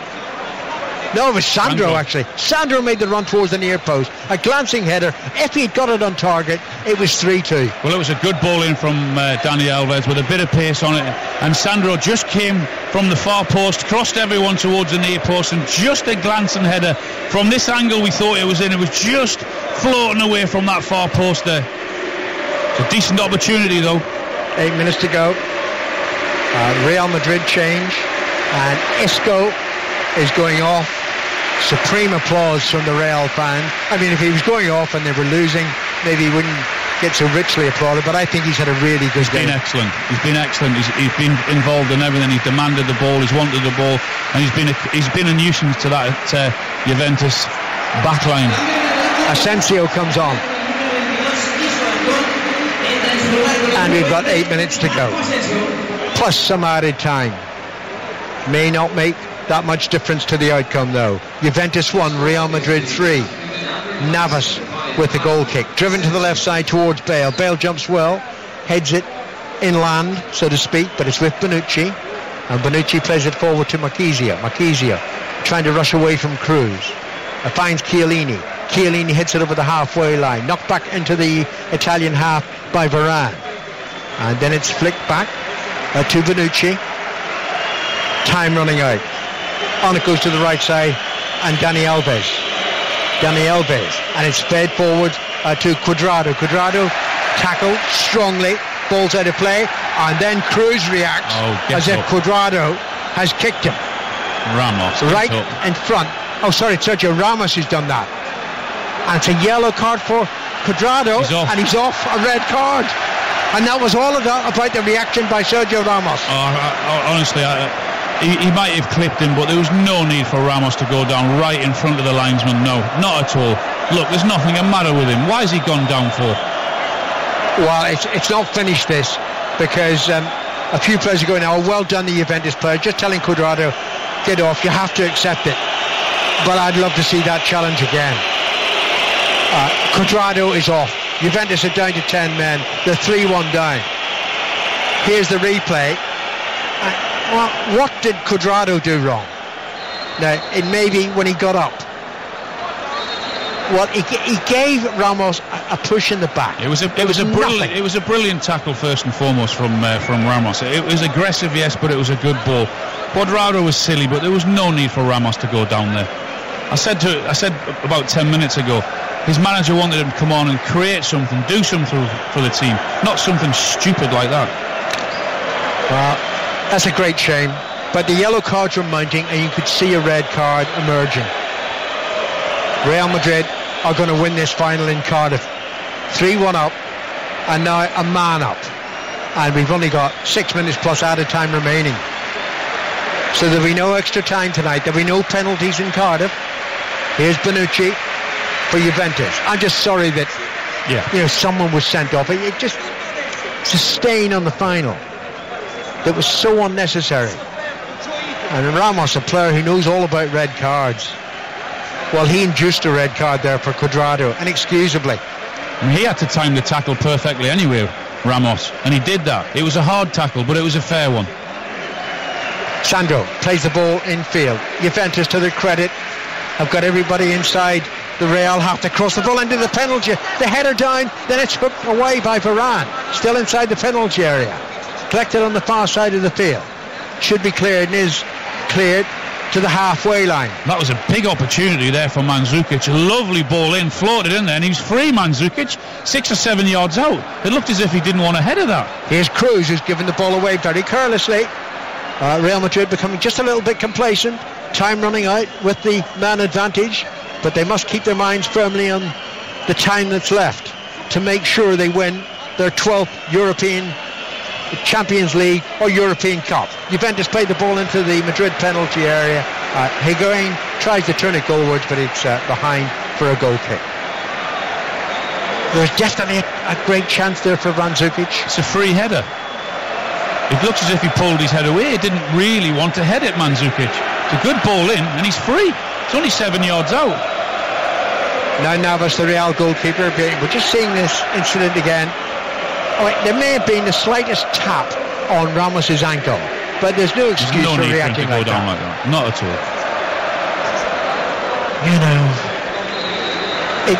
no, it was Sandro, Sandro, actually. Sandro made the run towards the near post. A glancing header. If he'd got it on target, it was 3-2.
Well, it was a good ball in from uh, Dani Alves with a bit of pace on it. And Sandro just came from the far post, crossed everyone towards the near post, and just a glancing header. From this angle, we thought it was in. It was just floating away from that far post there. It's a decent opportunity, though.
Eight minutes to go. Uh, Real Madrid change. And Isco is going off supreme applause from the Real fans. I mean, if he was going off and they were losing, maybe he wouldn't get so richly applauded, but I think he's had a really good
he's
game.
He's been excellent. He's been excellent. He's, he's been involved in everything. He's demanded the ball. He's wanted the ball, and he's been a, he's been a nuisance to that uh, Juventus backline.
Asensio comes on. And we've got eight minutes to go. Plus some added time. May not make that much difference to the outcome, though. Juventus 1, Real Madrid 3. Navas with the goal kick. Driven to the left side towards Bale. Bale jumps well, heads it inland, so to speak, but it's with Bonucci. And Bonucci plays it forward to Marchisio. Marchisio trying to rush away from Kroos. Finds Chiellini. Chiellini hits it over the halfway line. Knocked back into the Italian half by Varane. And then it's flicked back uh, to Bonucci. Time running out. On it goes to the right side and Dani Alves. Dani Alves. And it's fed forward uh, to Cuadrado. Cuadrado tackled strongly. Ball's out of play. And then Kroos reacts oh, as up. if Cuadrado has kicked him.
Ramos.
Right in front. Oh, sorry, Sergio Ramos has done that. And it's a yellow card for Cuadrado.
He's
and he's off a red card. And that was all about the reaction by Sergio Ramos.
Oh, honestly, I, he, he, might have clipped him, but there was no need for Ramos to go down right in front of the linesman. No, not at all. Look, there's nothing the matter with him. Why has he gone down for?
Well, it's, it's not finished this because um, a few players are going now. Oh, well done, the Juventus player. Just telling Cuadrado, get off. You have to accept it. But I'd love to see that challenge again. Uh, is off. Juventus are down to 10 men. They're 3-1 down. Here's the replay. Well, what did Cuadrado do wrong? Now, it may be when he got up. Well, he, he gave Ramos a push in the back.
It was a it was, was a brilliant it was a brilliant tackle first and foremost from uh, from Ramos. It was aggressive, yes, but it was a good ball. Cuadrado was silly, but there was no need for Ramos to go down there. I said to I said about ten minutes ago, his manager wanted him to come on and create something, do something for the team, not something stupid like that.
Well, that's a great shame. But the yellow cards were mounting and you could see a red card emerging. Real Madrid are going to win this final in Cardiff. 3-1 up and now a man up. And we've only got six minutes plus added time remaining. So there'll be no extra time tonight. There'll be no penalties in Cardiff. Here's Bonucci for Juventus. I'm just sorry that yeah. you know someone was sent off. It, it just it's a stain on the final that was so unnecessary. And Ramos, a player who knows all about red cards, well, he induced a red card there for Cuadrado, inexcusably.
he had to time the tackle perfectly anyway, Ramos, and he did that. It was a hard tackle, but it was a fair one.
Sandro plays the ball in field. Juventus, to their credit, have got everybody inside the Real have to cross the ball into the penalty. The header down, then it's hooked away by Varane, still inside the penalty area collected on the far side of the field. Should be cleared and is cleared to the halfway line.
That was a big opportunity there for Mandzukic. A lovely ball in, floated in there, and he was free, Mandzukic, six or seven yards out. It looked as if he didn't want to head of that.
Here's Kroos, who's given the ball away very carelessly. Uh, Real Madrid becoming just a little bit complacent. Time running out with the man advantage. but they must keep their minds firmly on the time that's left to make sure they win their 12th European Champions League or European Cup. Juventus played the ball into the Madrid penalty area. Uh, Higuain tries to turn it goalwards, but it's uh, behind for a goal kick. There's definitely a, a great chance there for Mandzukic.
It's a free header. It looks as if he pulled his head away. He didn't really want to head it, Mandzukic. It's a good ball in, and he's free. It's only seven yards out.
Now Navas, the Real goalkeeper, we're just seeing this incident again. There may have been the slightest tap on Ramos's ankle, but there's no excuse
there's no
for reacting like, that.
like that. Not at all.
You know, it,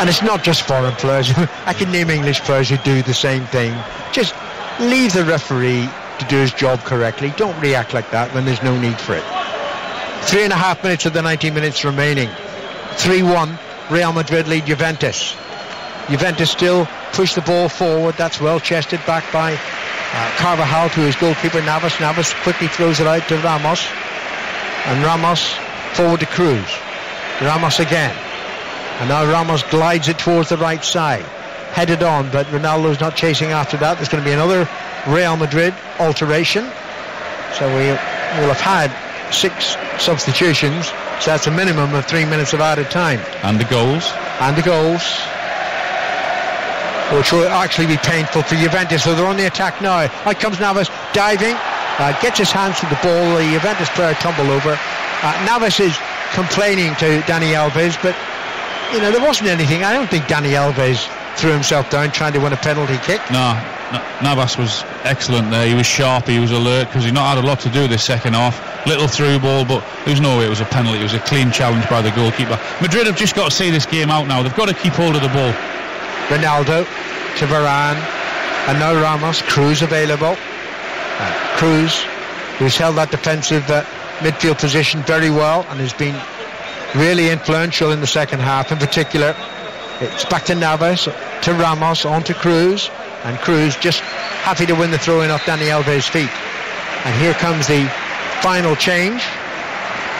and it's not just foreign players. [laughs] I can name English players who do the same thing. Just leave the referee to do his job correctly. Don't react like that when there's no need for it. Three and a half minutes of the 90 minutes remaining. 3-1, Real Madrid lead Juventus. Juventus still push the ball forward. That's well chested back by uh, Carvajal to his goalkeeper Navas. Navas quickly throws it out to Ramos. And Ramos forward to Kroos. Ramos again. And now Ramos glides it towards the right side. Headed on, but Ronaldo's not chasing after that. There's going to be another Real Madrid alteration. So we will have had six substitutions. So that's a minimum of three minutes of added time.
And the goals.
And the goals which will actually be painful for Juventus. So they're on the attack now. Out comes Navas diving, uh, gets his hands to the ball. The Juventus player tumble over. Uh, Navas is complaining to Dani Alves, but you know there wasn't anything. I don't think Dani Alves threw himself down trying to win a penalty kick.
No, Navas was excellent there. He was sharp. He was alert because he not had a lot to do this second half. Little through ball, but there's no way it was a penalty. It was a clean challenge by the goalkeeper. Madrid have just got to see this game out now. They've got to keep hold of the ball.
Ronaldo to Varane, and now Ramos. Kroos available. Uh, Kroos, who's held that defensive uh, midfield position very well and has been really influential in the second half. In particular, it's back to Navas, to Ramos, on to Kroos, and Kroos just happy to win the throw-in off Dani Alves' feet. And here comes the final change.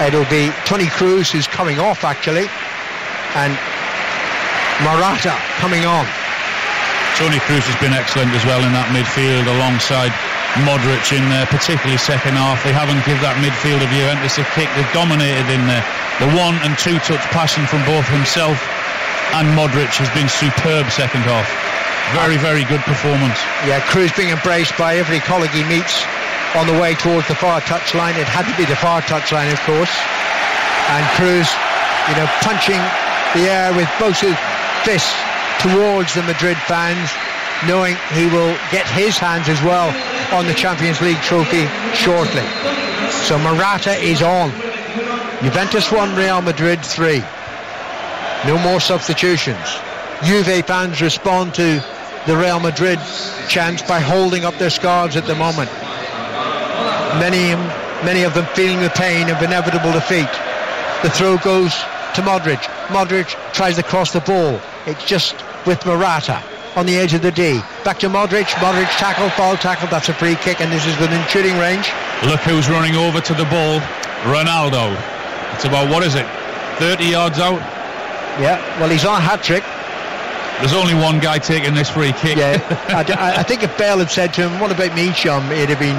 It'll be Toni Kroos who's coming off actually, and Morata coming on.
Toni Kroos has been excellent as well in that midfield alongside Modric in there, particularly second half. They haven't given that midfield of Juventus a kick. They've dominated in there. The one and two touch passing from both himself and Modric has been superb second half. Very, very good performance.
Yeah, Kroos being embraced by every colleague he meets on the way towards the far touchline. It had to be the far touchline, of course. And Kroos, you know, punching the air with both his fists towards the Madrid fans, knowing he will get his hands as well on the Champions League trophy shortly. So Morata is on. Juventus 1, Real Madrid 3. No more substitutions. Juve fans respond to the Real Madrid chance by holding up their scarves at the moment. Many, many of them feeling the pain of inevitable defeat. The throw goes to Modric. Modric tries to cross the ball. It's just with Morata on the edge of the D. Back to Modric. Modric tackle, foul tackle. That's a free kick, and this is within shooting range.
Look who's running over to the ball. Ronaldo. It's about, what is it, 30 yards out?
Yeah, well, he's on a hat trick.
There's only one guy taking this free kick.
Yeah, [laughs] I, I, think if Bale had said to him, "What about me, chum?" It'd have been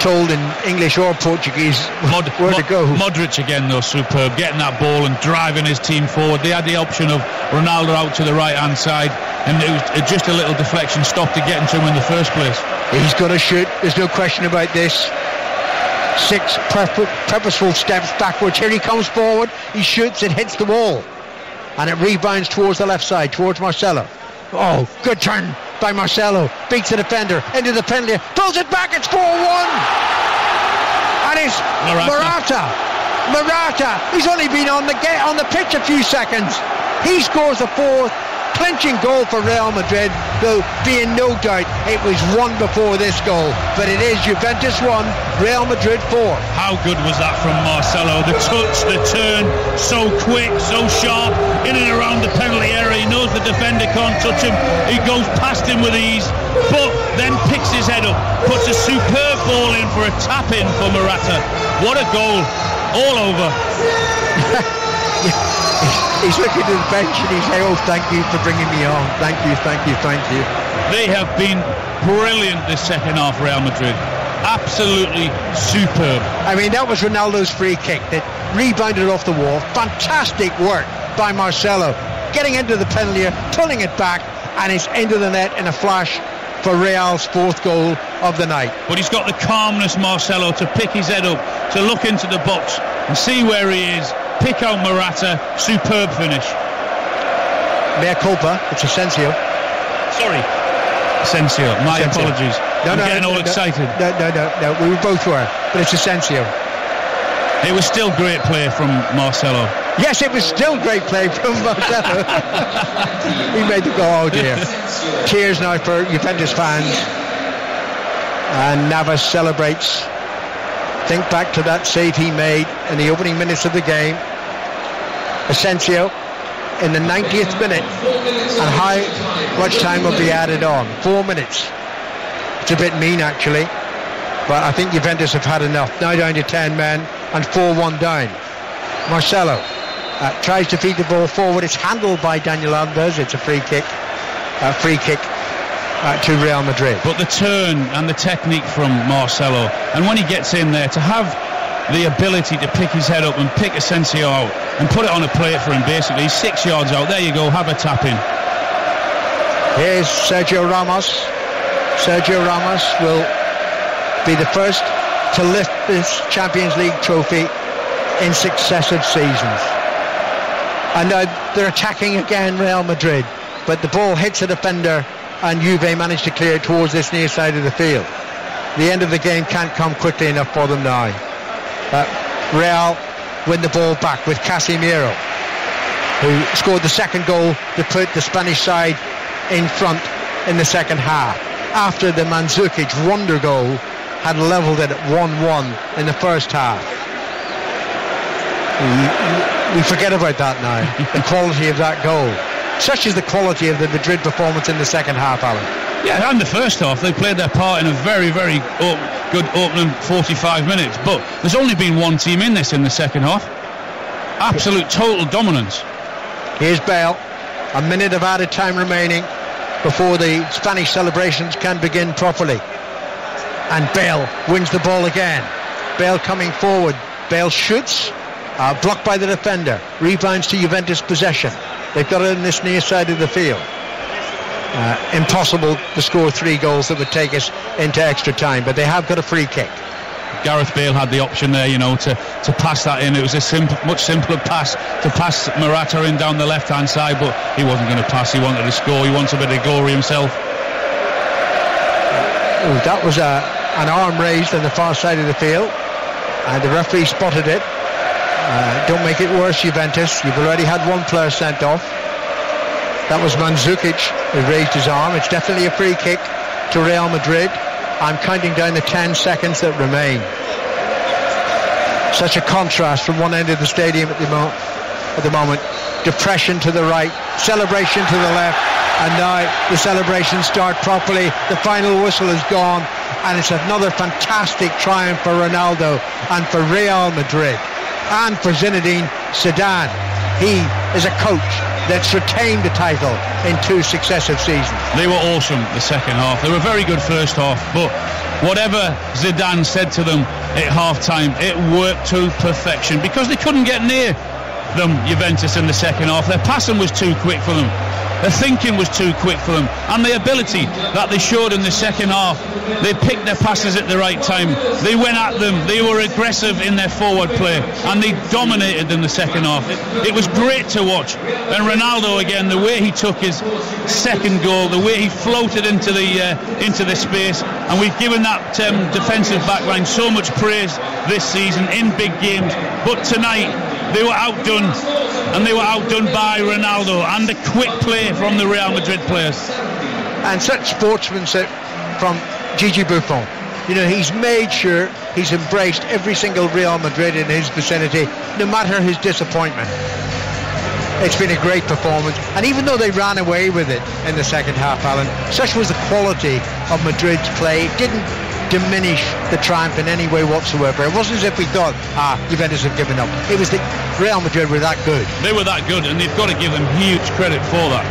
told in English or Portuguese [laughs] Mod, where Mod, to go.
Modric again, though, superb, getting that ball and driving his team forward. They had the option of Ronaldo out to the right hand side, and it was uh, just a little deflection stopped it getting to him in the first place.
He's got to shoot. There's no question about this. Six purposeful steps backwards. Here he comes forward. He shoots. It hits the wall, and it rebounds towards the left side, towards Marcelo. Oh, good turn by Marcelo. Beats the defender into the penalty. Pulls it back. It's 4 1. And it's Morata. Morata. He's only been on the get on the pitch a few seconds. He scores the fourth clinching goal for Real Madrid, though being no doubt it was one before this goal. But it is Juventus 1, Real Madrid 4.
How good was that from Marcelo? The touch, the turn, so quick, so sharp, in and around the penalty area. He knows the defender can't touch him. He goes past him with ease, but then picks his head up, puts a superb ball in for a tap in for Morata. What a goal! All over. [laughs]
he's looking at the bench and he's saying, "Oh, thank you for bringing me on. Thank you, thank you, thank you."
They have been brilliant this second half, Real Madrid. Absolutely superb.
I mean, that was Ronaldo's free kick that rebounded off the wall. Fantastic work by Marcelo, getting into the penalty, pulling it back, and it's into the net in a flash for Real's fourth goal of the night.
But he's got the calmness, Marcelo, to pick his head up, to look into the box and see where he is, pick out Morata, superb finish.
Mea culpa, it's Asensio.
Sorry, Asensio, my Asensio. apologies. No, I'm no, getting no, all
no,
excited.
No, no, no, no, we both were, but it's Asensio.
It was still great play from Marcelo.
Yes, it was still great play from Marcelo. [laughs] he made the goal, oh dear. Tears now for Juventus fans. And Navas celebrates. Think back to that save he made in the opening minutes of the game. Asensio in the 90th minute. And how much time will be added on? Four minutes. It's a bit mean, actually. But I think Juventus have had enough. Now down to 10 men and 4-1 down. Marcelo uh, tries to feed the ball forward. It's handled by Daniel Alves. It's a free kick. A free kick uh, to Real Madrid.
But the turn and the technique from Marcelo, and when he gets in there, to have the ability to pick his head up and pick Asensio out and put it on a plate for him basically. He's six yards out. There you go, have a tap in.
Here's Sergio Ramos. Sergio Ramos will be the first to lift this Champions League trophy in successive seasons. And uh, they're attacking again Real Madrid, but the ball hits a defender and Juve managed to clear it towards this near side of the field. The end of the game can't come quickly enough for them now. Real win the ball back with Casemiro, who scored the second goal to put the Spanish side in front in the second half. After the Mandzukic wonder goal had levelled it at 1-1 in the first half. We, we forget about that now, the [laughs] quality of that goal. Such is the quality of the Madrid performance in the second half, Alan.
Yeah, and the first half, they played their part in a very, very op- good opening 45 minutes. But there's only been one team in this in the second half. Absolute total dominance.
Here's Bale. A minute of added time remaining before the Spanish celebrations can begin properly and Bale wins the ball again. Bale coming forward. Bale shoots, uh, blocked by the defender. Rebounds to Juventus possession. They've got it in this near side of the field. Uh, impossible to score three goals that would take us into extra time, but they have got a free kick.
Gareth Bale had the option there, you know, to, to pass that in. It was a simple, much simpler pass to pass Morata in down the left-hand side, but he wasn't going to pass. He wanted to score. He wants a bit of glory himself.
That was a, an arm raised on the far side of the field, and the referee spotted it. Uh, don't make it worse, Juventus. You've already had one player sent off. That was Mandzukic who raised his arm. It's definitely a free kick to Real Madrid. I'm counting down the 10 seconds that remain. Such a contrast from one end of the stadium at the, mo- at the moment. Depression to the right, celebration to the left, and now the celebrations start properly. The final whistle is gone, and it's another fantastic triumph for Ronaldo and for Real Madrid and for Zinedine Zidane. He is a coach that's retained the title in two successive seasons.
They were awesome the second half. They were very good first half, but whatever Zidane said to them at half time, it worked to perfection because they couldn't get near them, Juventus, in the second half. Their passing was too quick for them. Their thinking was too quick for them, and the ability that they showed in the second half. They picked their passes at the right time. They went at them. They were aggressive in their forward play, and they dominated in the second half. It, was great to watch. And Ronaldo again, the way he took his second goal, the way he floated into the uh, into the space, and we've given that um, defensive backline so much praise this season in big games. But tonight they were outdone, and they were outdone by Ronaldo and the quick play from the Real Madrid players.
And such sportsmanship from Gigi Buffon. You know, he's made sure he's embraced every single Real Madrid in his vicinity, no matter his disappointment. It's been a great performance. And even though they ran away with it in the second half, Alan, such was the quality of Madrid's play. It didn't diminish the triumph in any way whatsoever. It wasn't as if we thought, ah, Juventus have given up. It was that Real Madrid were that good.
They were that good, and they've got to give them huge credit for that.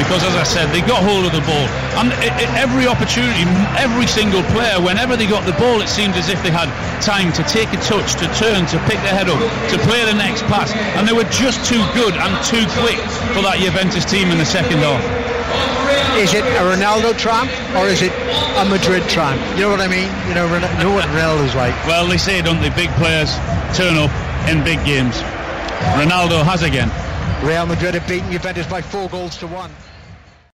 Because, as I said, they got hold of the ball. And it, it, every opportunity, every single player, whenever they got the ball, it seemed as if they had time to take a touch, to turn, to pick their head up, to play the next pass. And they were just too good and too quick for that Juventus team in the second half.
Is it a Ronaldo triumph or is it a Madrid triumph? You know what I mean? You know, you know what Ronaldo's like.
Well, they say, don't they? Big players turn up in big games. Ronaldo has again.
Real Madrid have beaten Juventus by four goals to one.